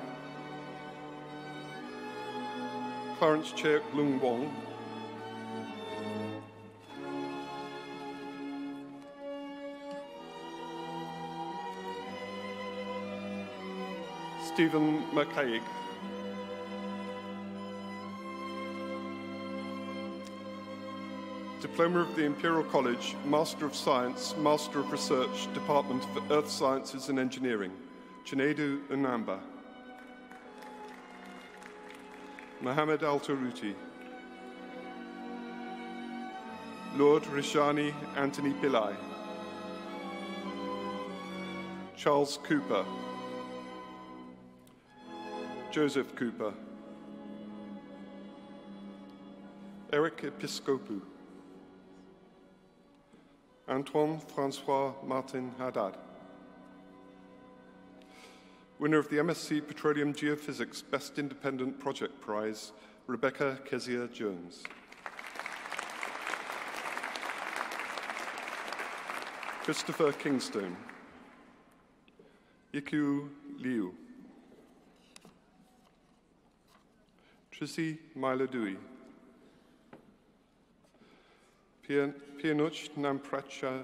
Clarence Chek Lung Wong, Stephen McCaig. Diploma of the Imperial College, Master of Science, Master of Research, Department of Earth Sciences and Engineering, Chinedu Unamba. Mohammed Al Taruti. Lord Rishani Anthony Pillai. Charles Cooper. Joseph Cooper. Eric Episcopu. Antoine Francois Martin Haddad. Winner of the MSc Petroleum Geophysics Best Independent Project Prize, Rebecca Kezia Jones. Christopher Kingstone. Yiku Liu. Trissy Miladui. Pianuch Nampracha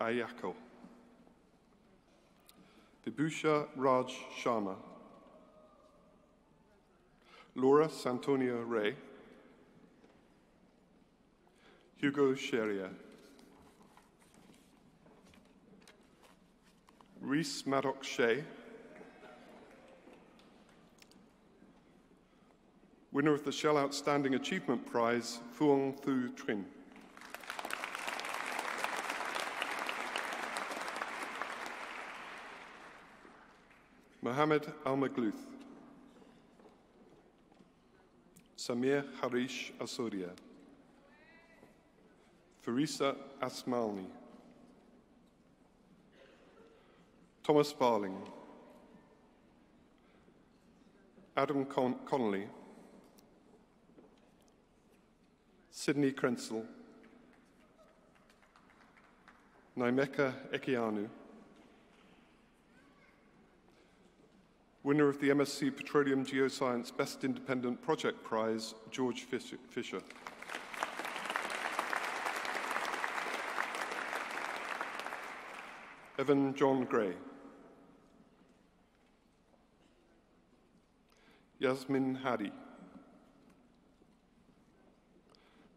Ayako. Vibhusha Raj Sharma. Laura Santonia Ray. Hugo Sheria. Reese Maddox Shea. Winner of the Shell Outstanding Achievement Prize, Phuong Thu Trinh. Mohammed Al Magluth. Samir Harish Asoria. Farisa Asmalni. Thomas Barling. Adam Con- Connolly. Sydney Krensel. Naimeka Ekianu. Winner of the MSc Petroleum Geoscience Best Independent Project Prize, George Fisher. Evan John Gray. Yasmin Hadi.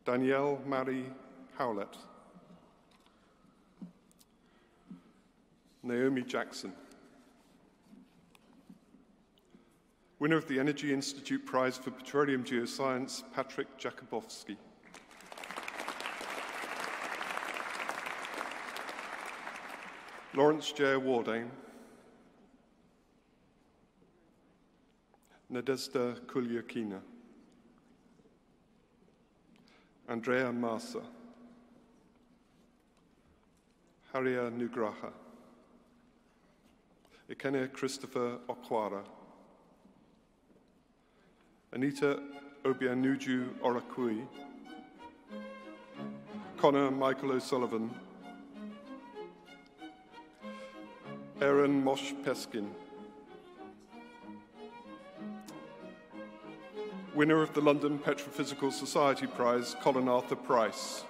Danielle Marie Howlett. Naomi Jackson. Winner of the Energy Institute Prize for Petroleum Geoscience, Patrick Jakubowski. Lawrence J. Wardane. Nadezhda Kulyakina. Andrea Massa. Haria Nugraha. Ikene Christopher Okwara, Anita Obianuju Orakui, Connor Michael O'Sullivan, Aaron Mosh Peskin, winner of the London Petrophysical Society Prize, Colin Arthur Price.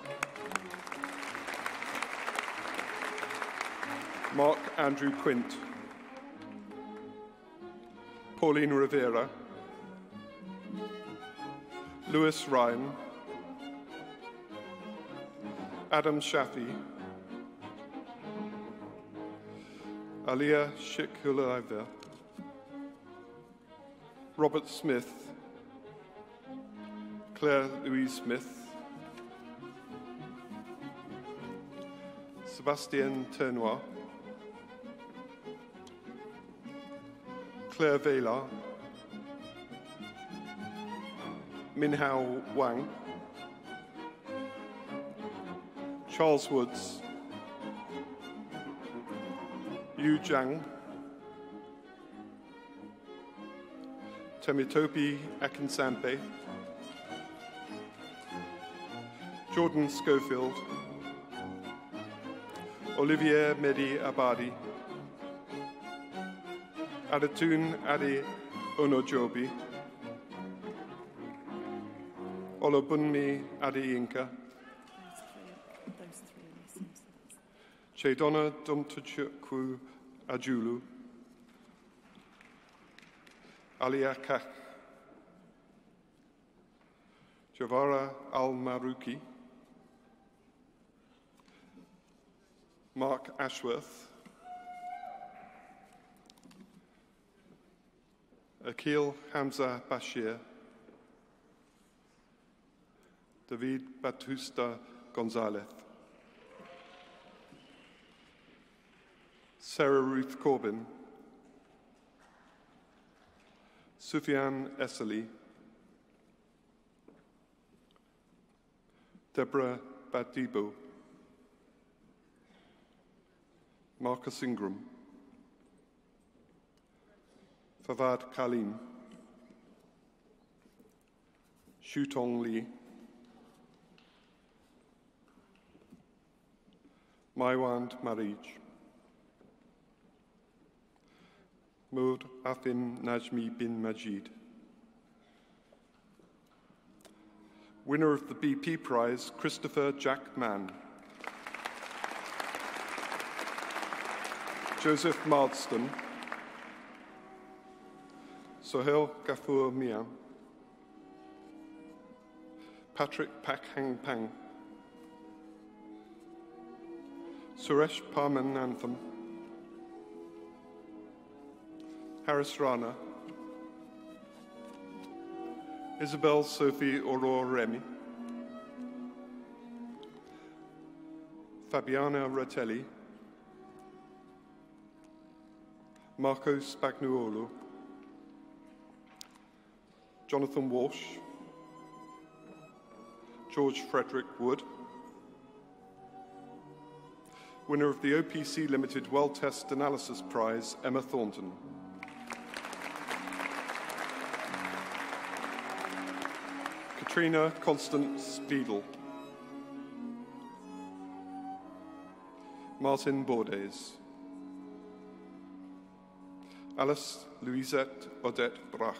Mark Andrew Quint, Pauline Rivera, Lewis Ryan, Adam Shafi, Aliyah Shikhulaiva, Robert Smith, Claire Louise Smith, Sebastian Ternois, Claire Vela, Minhao Wang, Charles Woods, Yu Zhang, Temitope Akinsampe, Jordan Schofield, Olivier Medi Abadi, Adatun Adi Onojobi, Olobunmi Adi Inka, Those three lessons. Chedona Dumtuchukwu Ajulu, Aliakak, Javara Al Maruki, Mark Ashworth, Akil Hamza Bashir, David Batusta Gonzalez, Sarah Ruth Corbin, Sufyan Esseli, Deborah Badibo, Marcus Ingram, Fawad Kalim, Shutong Li, Maiwand Marij, Maud Afin Najmi bin Majid. Winner of the BP Prize, Christopher Jack Mann. Joseph Marsden. Sohail Gafur Mia, Patrick Pak Hang Pang. Suresh Parman Nantham. Harris Rana. Isabel Sophie Aurore Remy. Fabiana Rotelli. Marco Spagnuolo. Jonathan Walsh. George Frederick Wood. Winner of the OPC Limited Well Test Analysis Prize, Emma Thornton. Katrina Constance Beadle. Martin Bordes. Alice Louisette Odette Brach.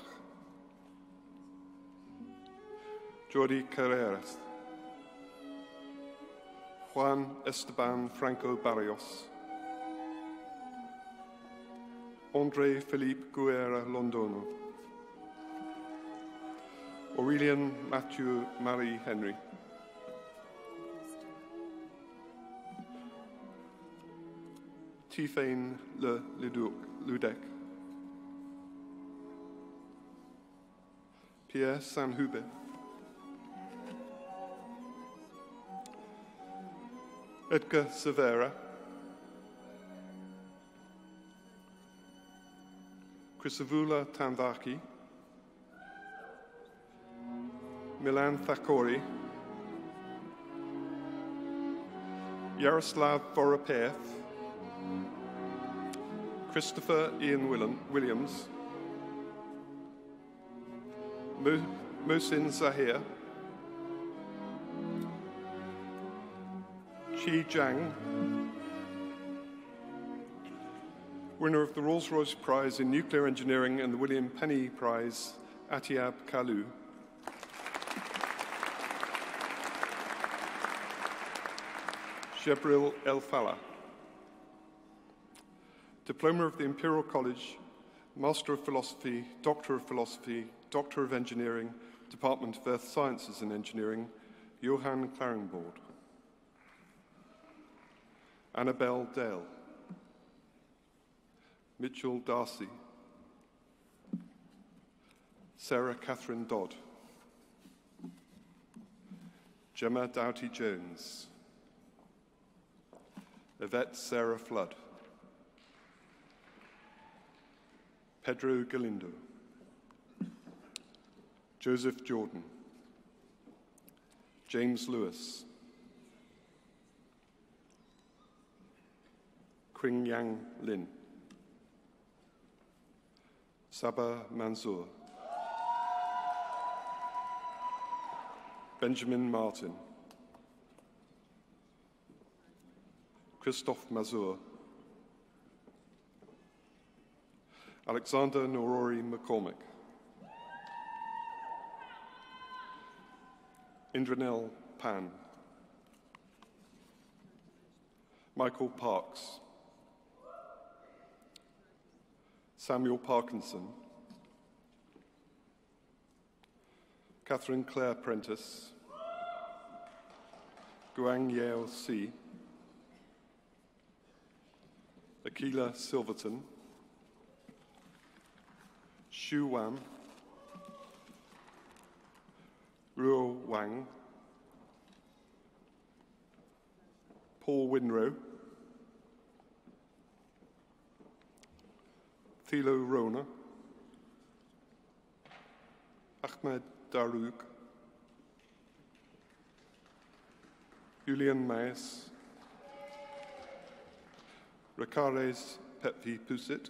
Jordi Carreras. Juan Esteban Franco Barrios. Andre Philippe Guerra Londono. Aurelian Mathieu Marie Henry. Tifane Le Ludec. Pierre Sanhubert. Edgar Severa. Chrisavula Tanvaki. Milan Thakori. Yaroslav Voropeth. Christopher Ian Williams, Musin Zahir, Qi Zhang, winner of the Rolls-Royce Prize in Nuclear Engineering and the William Penny Prize, Atiab Kalu. Jebril El Fala. Diploma of the Imperial College, Master of Philosophy, Doctor of Philosophy, Doctor of Engineering, Department of Earth Sciences and Engineering, Johan Claringboard. Annabelle Dale. Mitchell Darcy, Sarah Catherine Dodd, Gemma Doughty Jones, Yvette Sarah Flood, Pedro Galindo, Joseph Jordan, James Lewis, Qing Yang Lin. Sabah Mansour. Benjamin Martin. Christophe Mazur. Alexander Norori McCormick. Indranil Pan. Michael Parks. Samuel Parkinson, Catherine Claire Prentice, Guang Yale Si, Aquila Silverton, Xu Wan, Ruo Wang, Paul Winrow, Thilo Rona, Ahmed Darouk, Julian Maes, Rakares Petvi Pusit,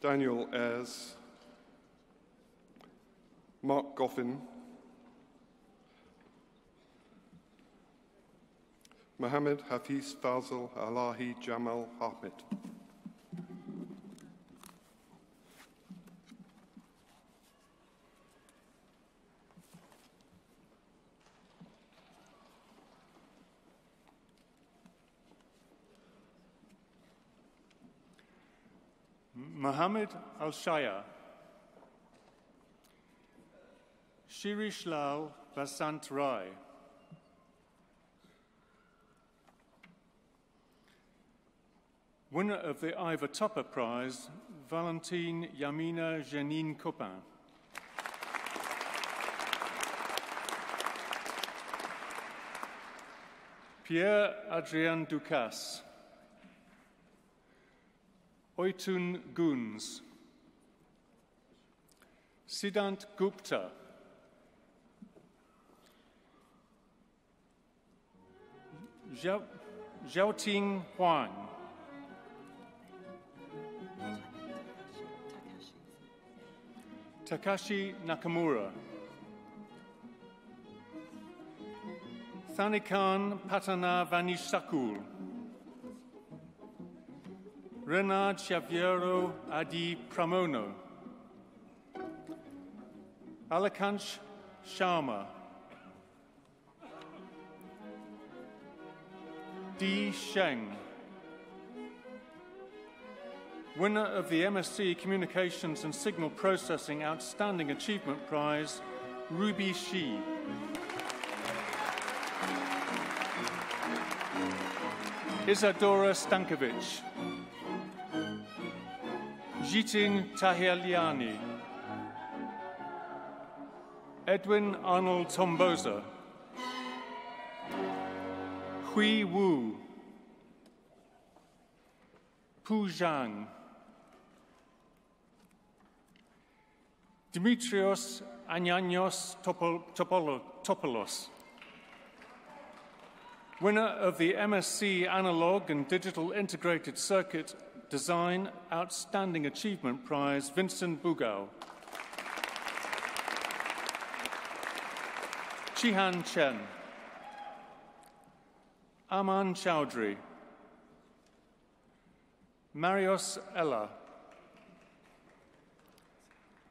Daniel Ayres, Mark Goffin, Mohammed Hafiz Fazil Alahi Jamal Hamid. Mohammed Al Shaya, Shirish Lal Basant Rai. Winner of the Ivor Topper Prize, Valentine Yamina Janine Copin. Pierre Adrien Ducasse. Oitun Guns. Siddhant Gupta. Zhao, Zhaoting Huang. Takashi Nakamura. Thanikan Patana Vanishakul. Renard Xaviero Adi Pramono. Alakansh Sharma. Di Sheng winner of the MSc Communications and Signal Processing Outstanding Achievement Prize, Ruby Shi. Isadora Stankovic. Jitin Tahiliani. Edwin Arnold Tomboza. Hui Wu. Pu Zhang. Dimitrios Ananios Topoulos. Winner of the MSc Analog and Digital Integrated Circuit Design Outstanding Achievement Prize, Vincent Bugao. Chihan Chen. Aman Chowdhury. Marios Ella.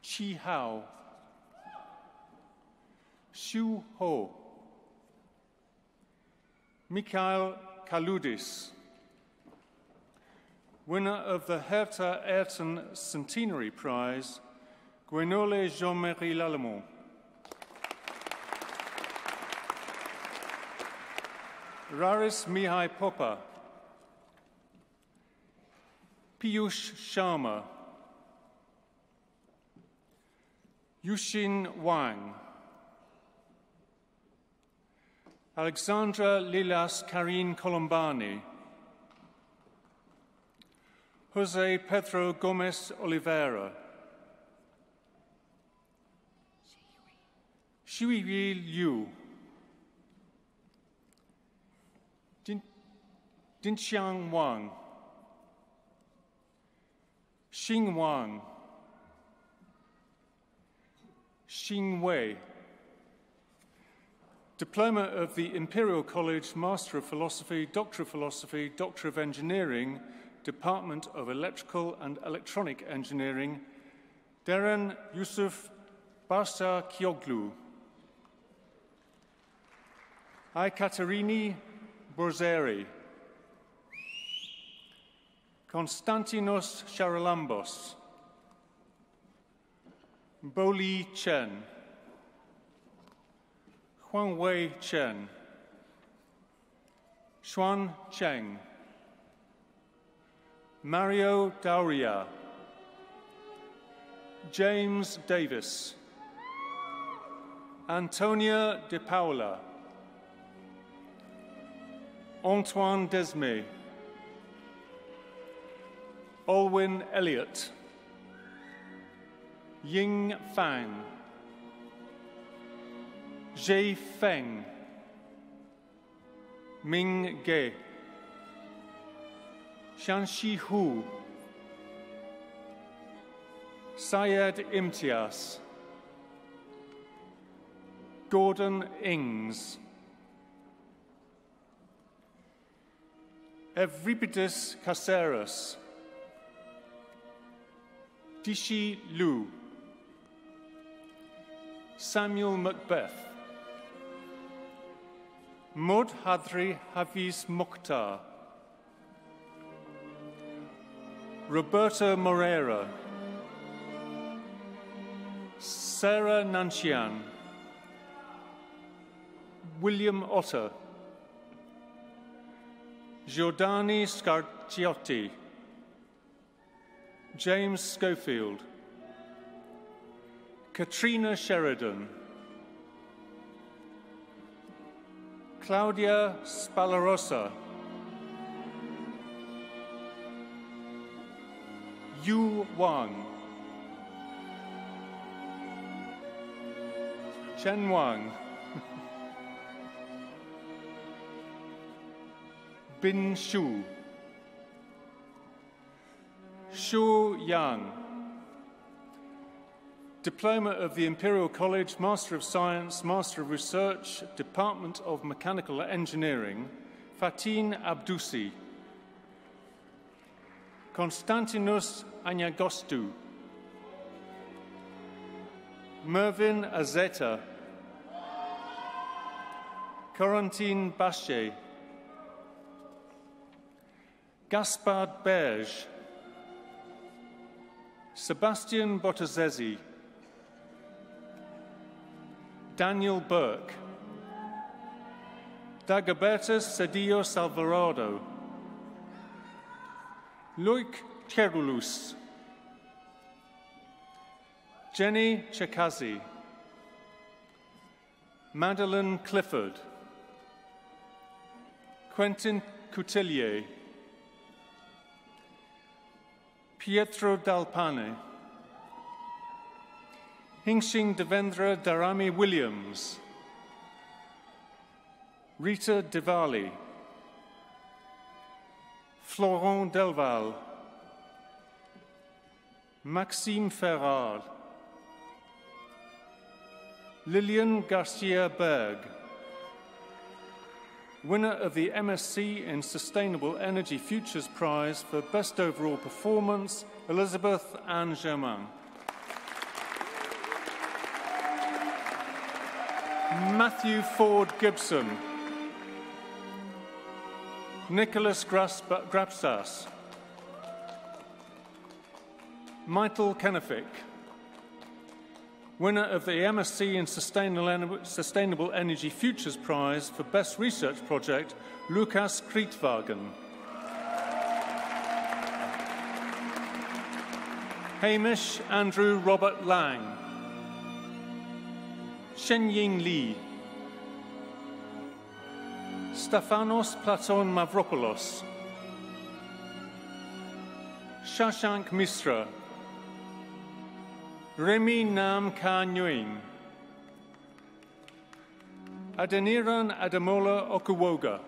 Chi Hao. Xu Ho. Mikhail Kaloudis. Winner of the Hertha Ayrton Centenary Prize, Gwenole Jean-Marie Lallemont. Raris Mihai Popa. Piyush Sharma. Yushin Wang. Alexandra Lilas Karin Colombani. Jose Pedro Gomez Oliveira. Shui Liu. Dinxiang Wang. Xing Wang. Xing Wei. Diploma of the Imperial College Master of Philosophy, Doctor of Philosophy, Doctor of Engineering, Department of Electrical and Electronic Engineering, Darren Yusuf Barsa Kioglu. I Katerini Borzeri. Konstantinos Charalambos. Boli Chen. Huang Wei Chen. Xuan Cheng. Mario Dauria. James Davis. Antonia De Paula. Antoine Desme. Olwyn Elliott. Ying Fang. Zhe Feng. Ming Ge. Shanxi Hu. Syed Imtiaz. Gordon Ings. Evripidis Karseras. Dishi Lu. Samuel Macbeth. Mud Hadri Hafiz Mukhtar. Roberta Moreira. Sarah Nanchian. William Otter. Giordano Scarciotti. James Schofield. Katrina Sheridan. Claudia Spalarosa. Yu Wang. Chen Wang. Bin Shu. Shu Yang. Diploma of the Imperial College, Master of Science, Master of Research, Department of Mechanical Engineering, Fatin Abdusi. Konstantinos Anyagostu. Mervin Azeta. Corentin Bache. Gaspard Berge. Sebastian Bottazezi. Daniel Burke. Dagobertus Cedillo Salvarado, Luik Kerulus. Jenny Chekazi. Madeline Clifford. Quentin Coutelier. Pietro Dalpane, Hingshing Devendra Darami Williams, Rita Diwali, Florent Delval, Maxime Ferrard, Lillian Garcia Berg, winner of the MSc in Sustainable Energy Futures Prize for Best Overall Performance, Elizabeth Anne Germain. Matthew Ford Gibson, Nicholas Grapsas, Michael Kenefick, winner of the MSc in Sustainable, Energy Futures Prize for Best Research Project, Lukas Kruitwagen. Hamish Andrew Robert Lang. Shenying Li. Stefanos Platon Mavropoulos. Shashank Misra. Remy Nam Ka. Adeniran Adamola Okuwoga.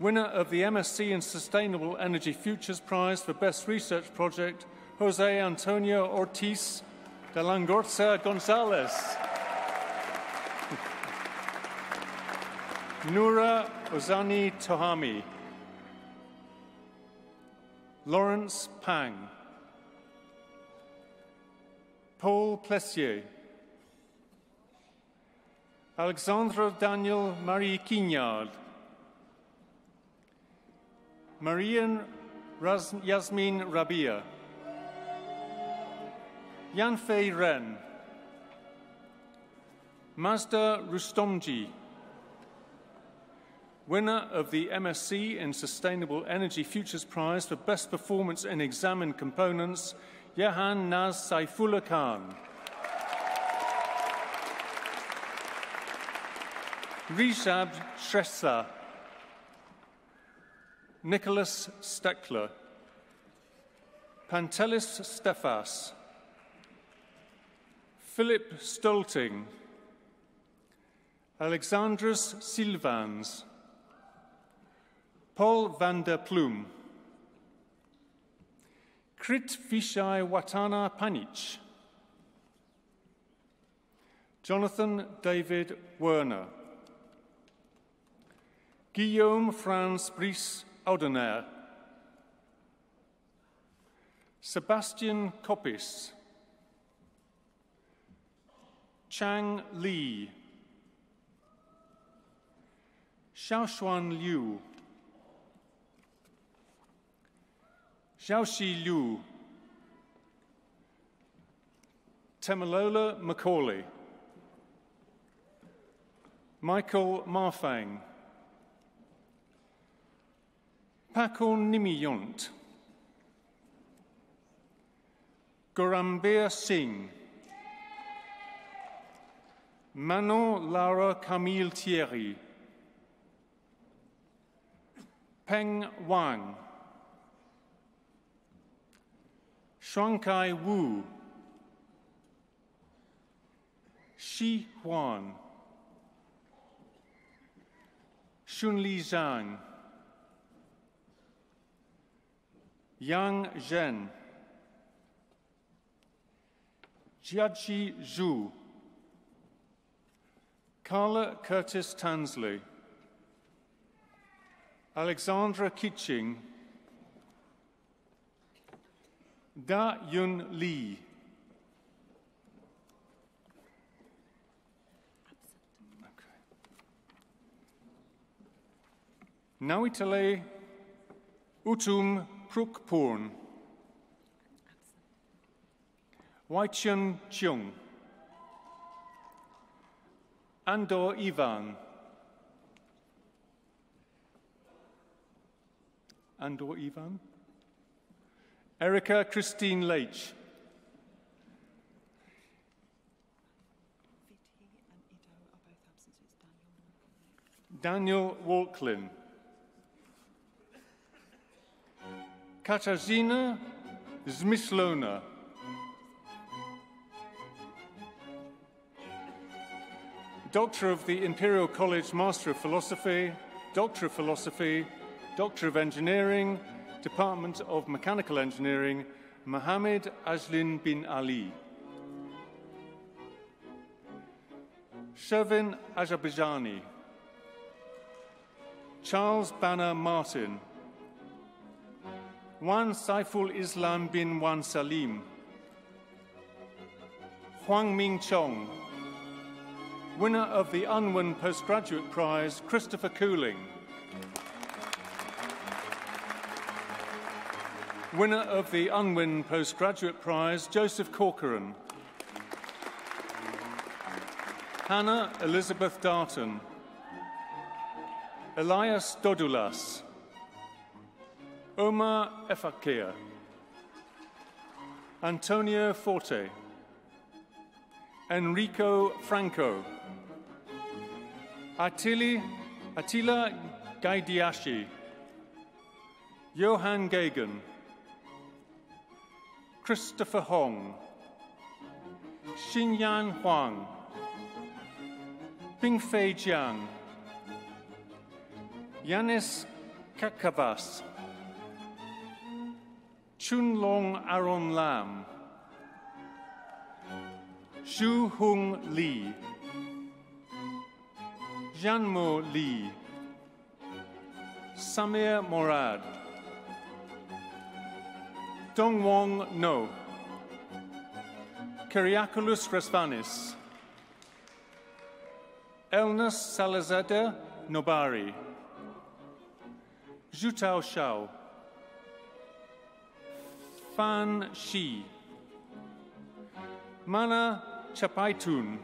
Winner of the MSc in Sustainable Energy Futures Prize for Best Research Project, Jose Antonio Ortiz de Langorza Gonzalez. Nura Ozani Tohami. Lawrence Pang. Paul Plessier. Alexandre Daniel Marie Quignard. Marian Raz- Yasmin Rabia. Yanfei Ren. Mazda Rustomji. Winner of the MSc in Sustainable Energy Futures Prize for Best Performance in Examined Components, Yahan Naz Saifullah Khan. Rishab Shrestha. Nicholas Steckler. Pantelis Stefas. Philip Stolting. Alexandros Silvans. Paul van der Plum. Krit Vishai Watana Panic. Jonathan David Werner. Guillaume Franz Brice Audener. Sebastian Koppis. Chang Li. Xiaoshuan Liu. Xiaoxi Liu. Temalola Macaulay. Michael Marfang. Pakon Nimiyont. Gorambir Singh. Manon Lara Camille Thierry. Peng Wang. Shuangkai Wu. Shi Huan. Shunli Zhang. Yang Zhen. Jiaji Zhu. Carla Curtis Tansley. Alexandra Kitching. Da Yun Lee. Nawitale Utum Prukpurn. Waichun Chung. Andor Ivan. Andor Ivan. Erica Christine Leitch. Viti and Ido are both absent, so it's Daniel. Walklin. Katarzyna Zmislona. Doctor of the Imperial College Master of Philosophy, Doctor of Philosophy, Doctor of Engineering, Department of Mechanical Engineering, Mohammed Ajlin bin Ali. Shervin Azerbaijani. Charles Banner Martin. Juan Saiful Islam bin Wan Salim. Huang Ming Chong. Winner of the Unwin Postgraduate Prize, Christopher Cooling. Winner of the Unwin Postgraduate Prize, Joseph Corcoran. Hannah Elizabeth Darton. Elias Dodulas. Omar Efakir. Antonio Forte. Enrico Franco. Attili, Attila Gaidiashi. Johan Gagan. Christopher Hong. Xinyan Huang. Bingfei Jiang. Yanis Kakavas. Chunlong Aaron Lam. Xu Hung Li. Janmo Li. Samir Morad. Dongwong No. Kyriakoulous Resvanis. Elnus Salazada Nobari. Zhutao Shao. Fan Shi. Mana Chapaitun.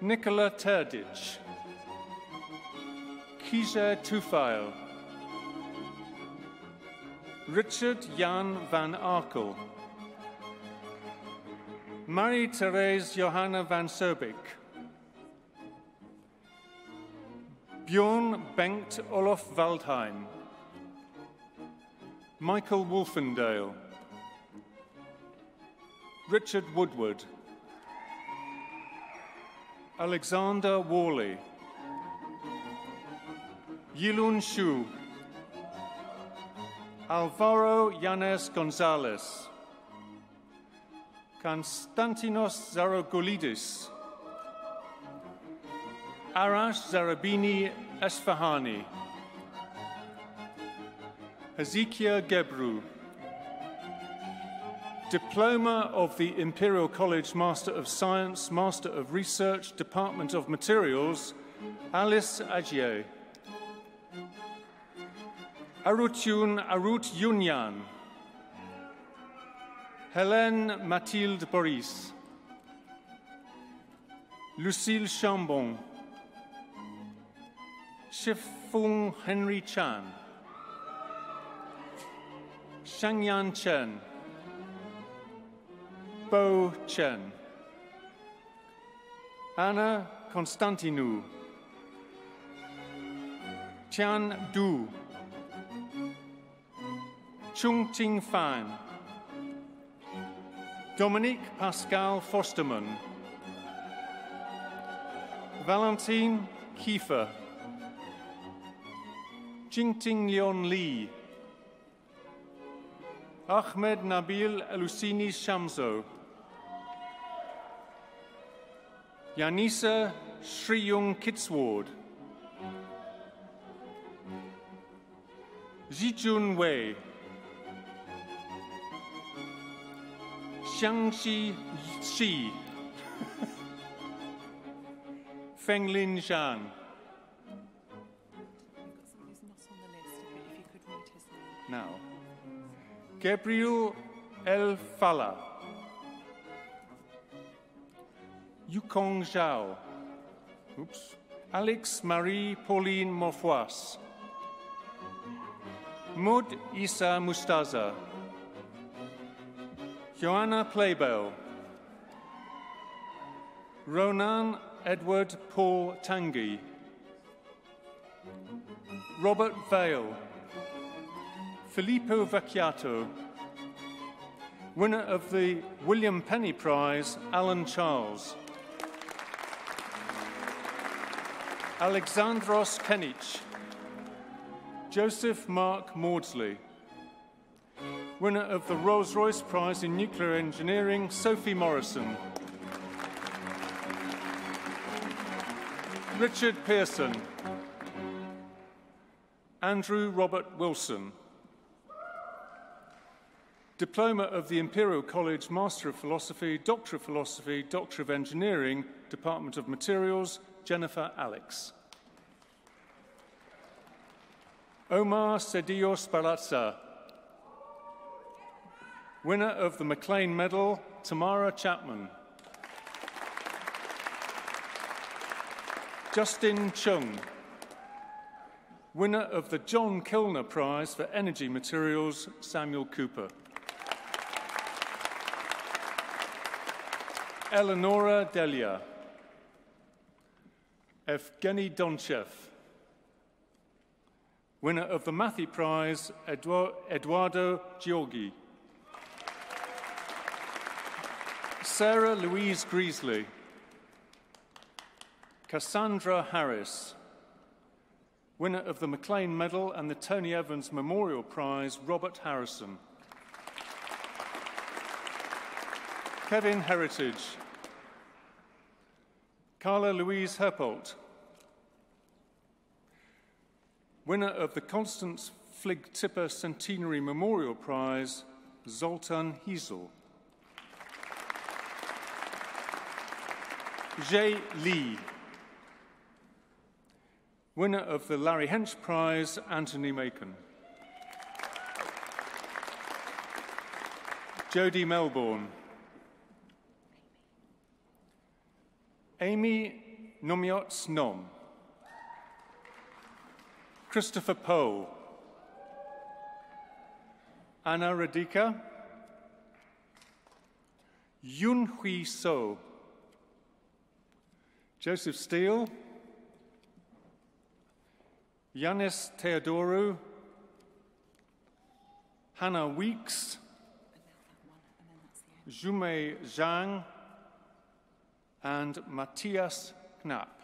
Nicola Turdich. Kisha Tufail. Richard Jan van Arkel. Marie Therese Johanna van Serbeek. Bjorn Bengt Olof Waldheim. Michael Wolfendale. Richard Woodward. Alexander Worley. Yilun Shu. Alvaro Yanes Gonzalez. Konstantinos Zarogolidis. Arash Zarabini Esfahani. Hezekiah Gebru. Diploma of the Imperial College Master of Science, Master of Research, Department of Materials, Alice Agier. Arutyun Arut Yunyan. Hélène Mathilde Boris. Lucille Chambon. Shifung Henry Chan. Shangyan Chen. Bo Chen. Anna Constantinou. Tian Du. Chung Ting Fan. Dominique Pascal Fosterman. Valentine Kiefer. Jingting Leon Lee. Ahmed Nabil Elusini Shamso. Yanisa Shriyung Kitsward. Zijun Wei. Xiangxi Shi. Fenglin Zhang. Now, Gabriel El Fala. Yukong Zhao. Oops. Alex Marie Pauline Morfois. Mud Isa Mustaza. Joanna Playbell. Ronan Edward Paul Tangi, Robert Vale. Filippo Vecchiato. Winner of the William Penny Prize, Alan Charles. Alexandros Kenich. Joseph Mark Maudsley. Winner of the Rolls Royce Prize in Nuclear Engineering, Sophie Morrison. Richard Pearson. Andrew Robert Wilson. Diploma of the Imperial College Master of Philosophy, Doctor of Philosophy, Doctor of Engineering, Department of Materials, Jennifer Alex. Omar Cedillo Sparazza. Winner of the Maclean Medal, Tamara Chapman. Justin Chung. Winner of the John Kilner Prize for Energy Materials, Samuel Cooper. Eleonora Delia. Evgeny Donchev. Winner of the Matthew Prize, Eduardo Giorgi. Sarah Louise Greasley. Cassandra Harris. Winner of the Maclean Medal and the Tony Evans Memorial Prize, Robert Harrison. Kevin Heritage. Carla Louise Herpolt. Winner of the Constance Fligg Tipper Centenary Memorial Prize, Zoltan Hiesel. Jay Lee. Winner of the Larry Hench Prize, Anthony Macon. Jodie Melbourne. Amy Nomiots Nom. Christopher Poe. Anna Radika. Yun Hui So. Joseph Steele. Yanis Theodorou. Hannah Weeks. Jume Zhang and Matthias Knapp.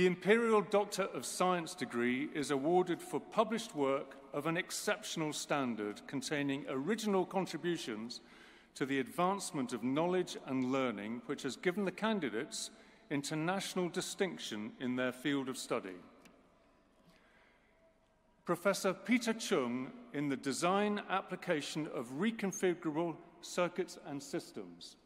The Imperial Doctor of Science degree is awarded for published work of an exceptional standard containing original contributions to the advancement of knowledge and learning, which has given the candidates international distinction in their field of study. Professor Peter Cheung in the design application of reconfigurable circuits and systems.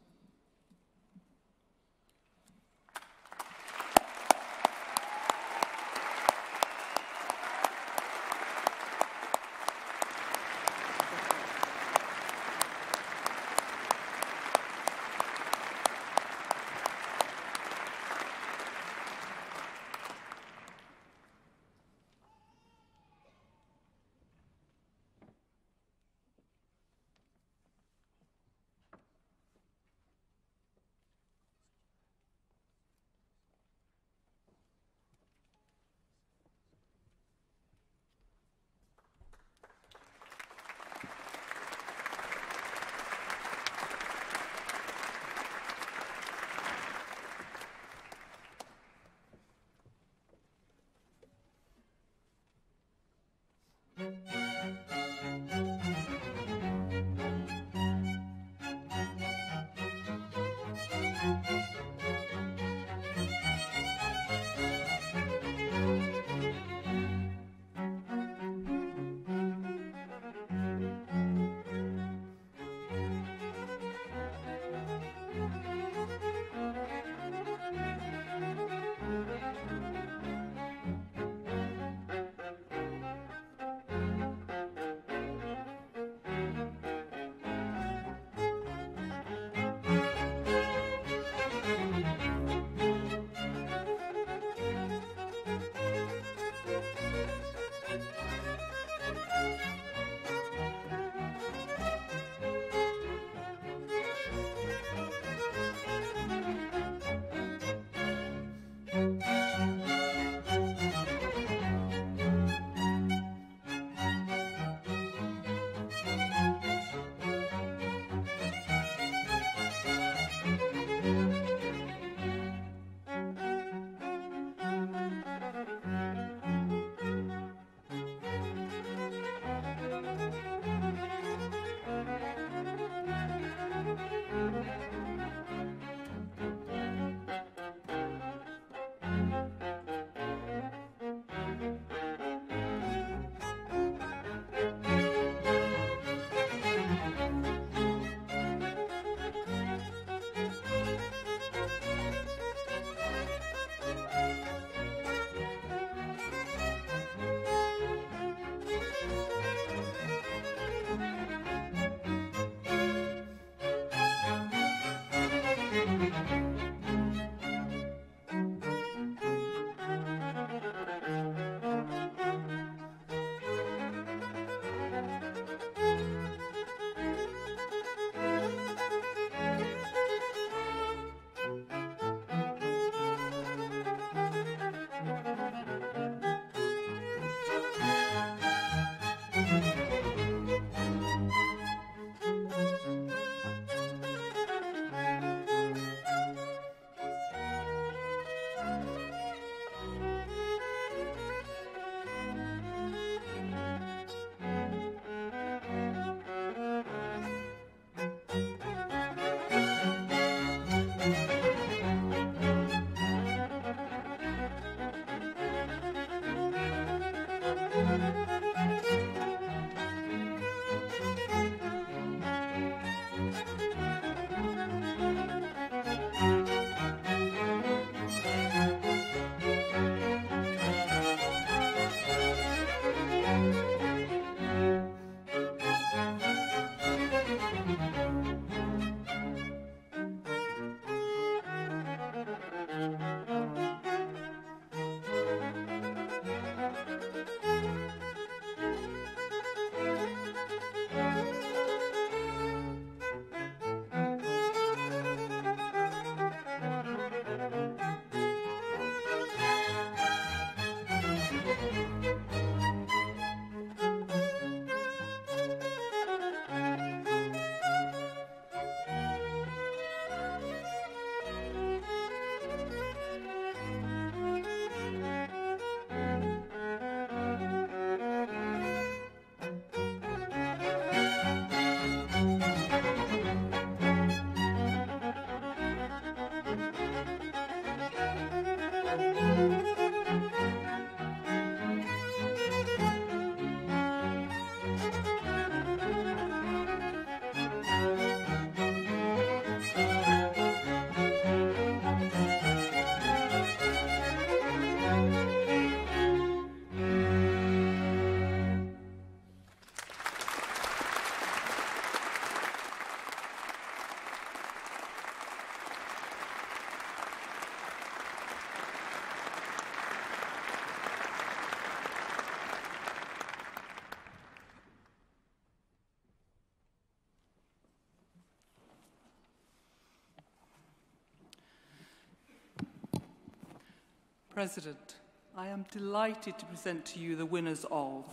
President, I am delighted to present to you the winners of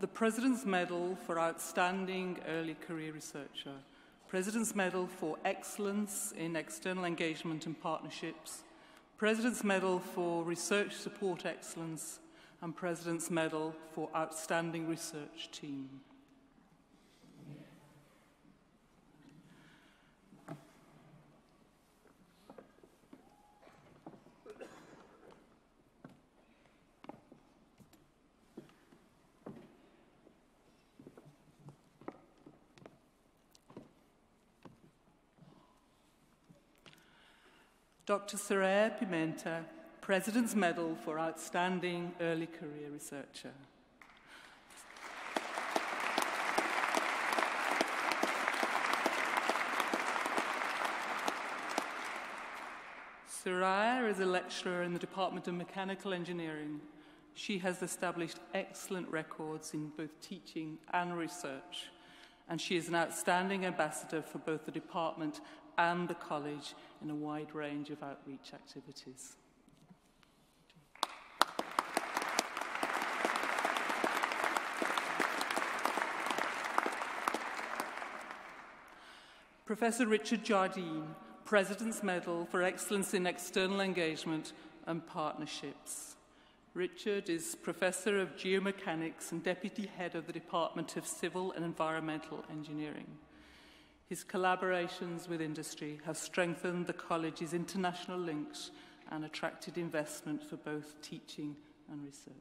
the President's Medal for Outstanding Early Career Researcher, President's Medal for Excellence in External Engagement and Partnerships, President's Medal for Research Support Excellence, and President's Medal for Outstanding Research Team. Dr. Soraya Pimenta, President's Medal for Outstanding Early Career Researcher. Soraya is a lecturer in the Department of Mechanical Engineering. She has established excellent records in both teaching and research, and she is an outstanding ambassador for both the department and the college in a wide range of outreach activities. Professor Richard Jardine, President's Medal for Excellence in External Engagement and Partnerships. Richard is Professor of Geomechanics and Deputy Head of the Department of Civil and Environmental Engineering. His collaborations with industry have strengthened the college's international links and attracted investment for both teaching and research.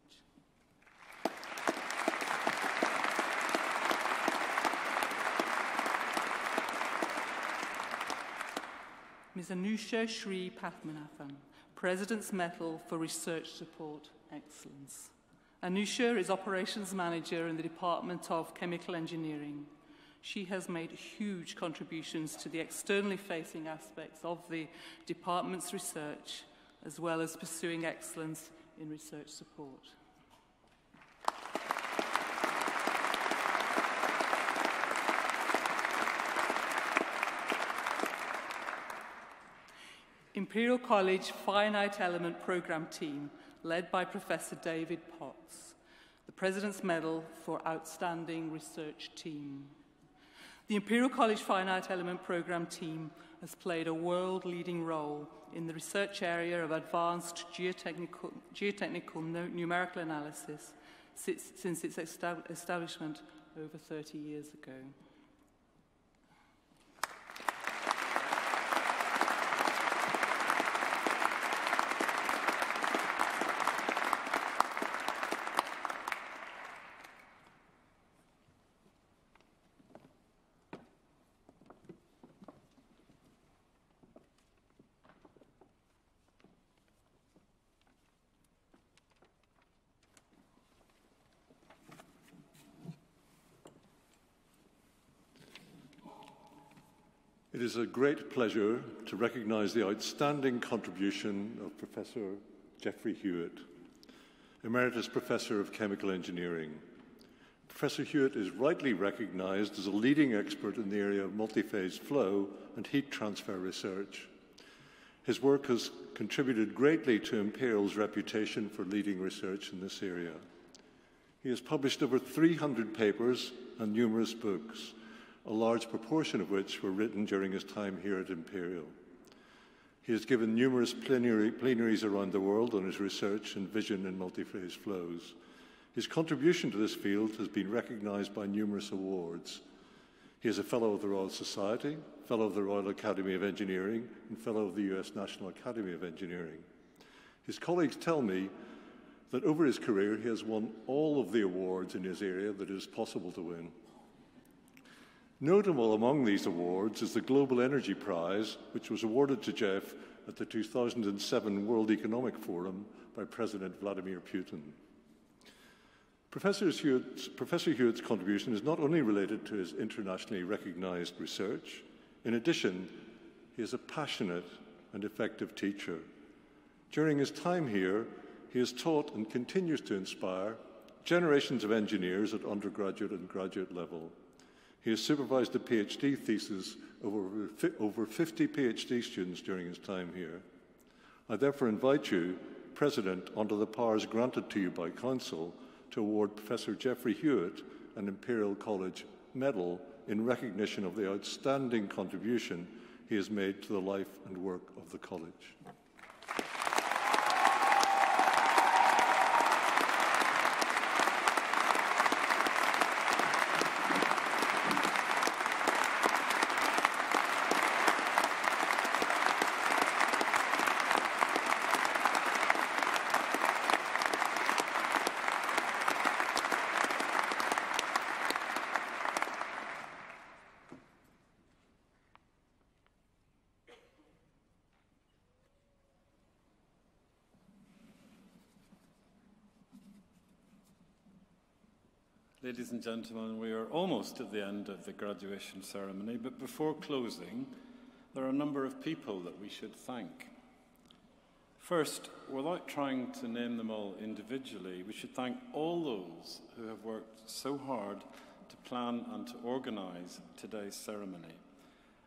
Ms. Anusha Sri Pathmanathan, President's Medal for Research Support Excellence. Anusha is Operations Manager in the Department of Chemical Engineering. She has made huge contributions to the externally facing aspects of the department's research, as well as pursuing excellence in research support. Imperial College Finite Element Program Team, led by Professor David Potts, the President's Medal for Outstanding Research Team. The Imperial College Fine Art Element Programme team has played a world-leading role in the research area of advanced geotechnical, geotechnical numerical analysis since, since its establishment over 30 years ago. It is a great pleasure to recognize the outstanding contribution of Professor Geoffrey Hewitt, Emeritus Professor of Chemical Engineering. Professor Hewitt is rightly recognized as a leading expert in the area of multi-phase flow and heat transfer research. His work has contributed greatly to Imperial's reputation for leading research in this area. He has published over 300 papers and numerous books, a large proportion of which were written during his time here at Imperial. He has given numerous plenary, plenaries around the world on his research and vision in multi-phase flows. His contribution to this field has been recognized by numerous awards. He is a Fellow of the Royal Society, Fellow of the Royal Academy of Engineering, and Fellow of the US National Academy of Engineering. His colleagues tell me that over his career he has won all of the awards in his area that it is possible to win. Notable among these awards is the Global Energy Prize, which was awarded to Jeff at the 2007 World Economic Forum by President Vladimir Putin. Professor Hewitt's, Professor Hewitt's contribution is not only related to his internationally recognized research, in addition, he is a passionate and effective teacher. During his time here, he has taught and continues to inspire generations of engineers at undergraduate and graduate level. He has supervised a PhD thesis of over, over 50 PhD students during his time here. I therefore invite you, President, under the powers granted to you by Council, to award Professor Geoffrey Hewitt an Imperial College Medal in recognition of the outstanding contribution he has made to the life and work of the College. Ladies and gentlemen, we are almost at the end of the graduation ceremony, but before closing, there are a number of people that we should thank. First, without trying to name them all individually, we should thank all those who have worked so hard to plan and to organise today's ceremony.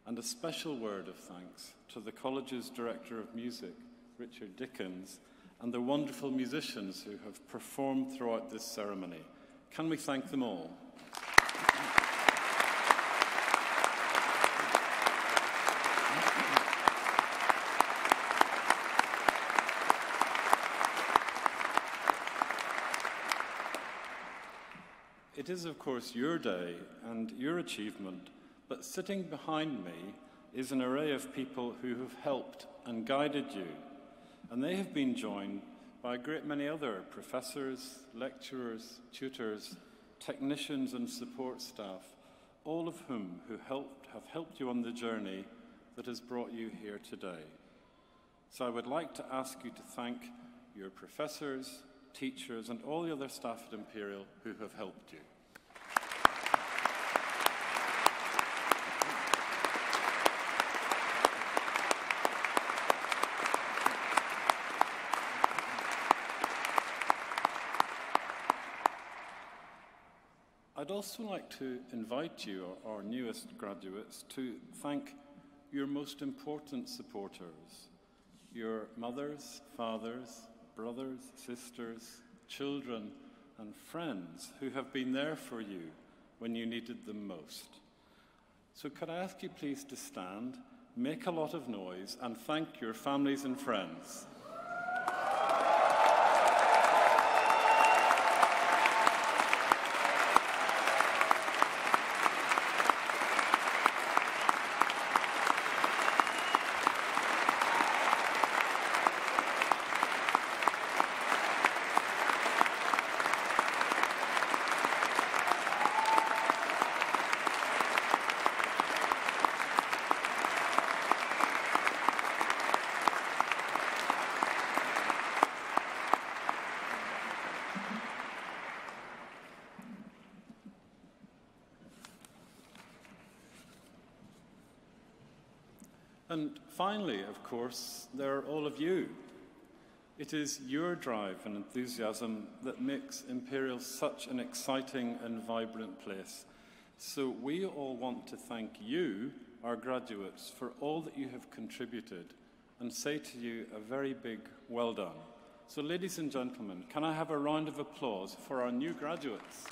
And a special word of thanks to the college's Director of Music, Richard Dickins, and the wonderful musicians who have performed throughout this ceremony. Can we thank them all? It is, of course, your day and your achievement, but sitting behind me is an array of people who have helped and guided you, and they have been joined by a great many other professors, lecturers, tutors, technicians, and support staff, all of whom who helped, have helped you on the journey that has brought you here today. So I would like to ask you to thank your professors, teachers, and all the other staff at Imperial who have helped you. Also like to invite you, our newest graduates, to thank your most important supporters your mothers, fathers, brothers, sisters, children, and friends who have been there for you when you needed them most. So, could I ask you please to stand, make a lot of noise, and thank your families and friends? And finally, of course, there are all of you. It is your drive and enthusiasm that makes Imperial such an exciting and vibrant place. So we all want to thank you, our graduates, for all that you have contributed and say to you a very big well done. So, ladies and gentlemen, can I have a round of applause for our new graduates?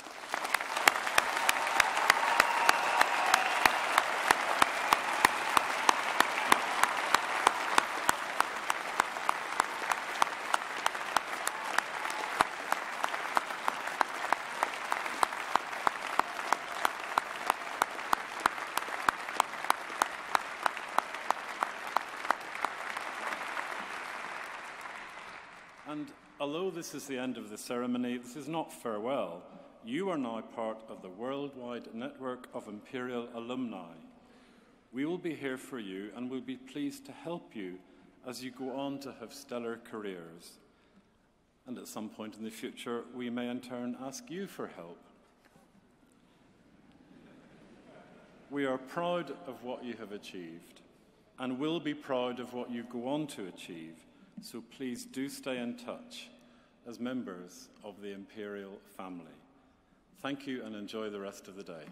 Although this is the end of the ceremony, this is not farewell. You are now part of the worldwide network of Imperial alumni. We will be here for you and will be pleased to help you as you go on to have stellar careers. And at some point in the future, we may in turn ask you for help. We are proud of what you have achieved and will be proud of what you go on to achieve. So please do stay in touch as members of the Imperial family. Thank you and enjoy the rest of the day.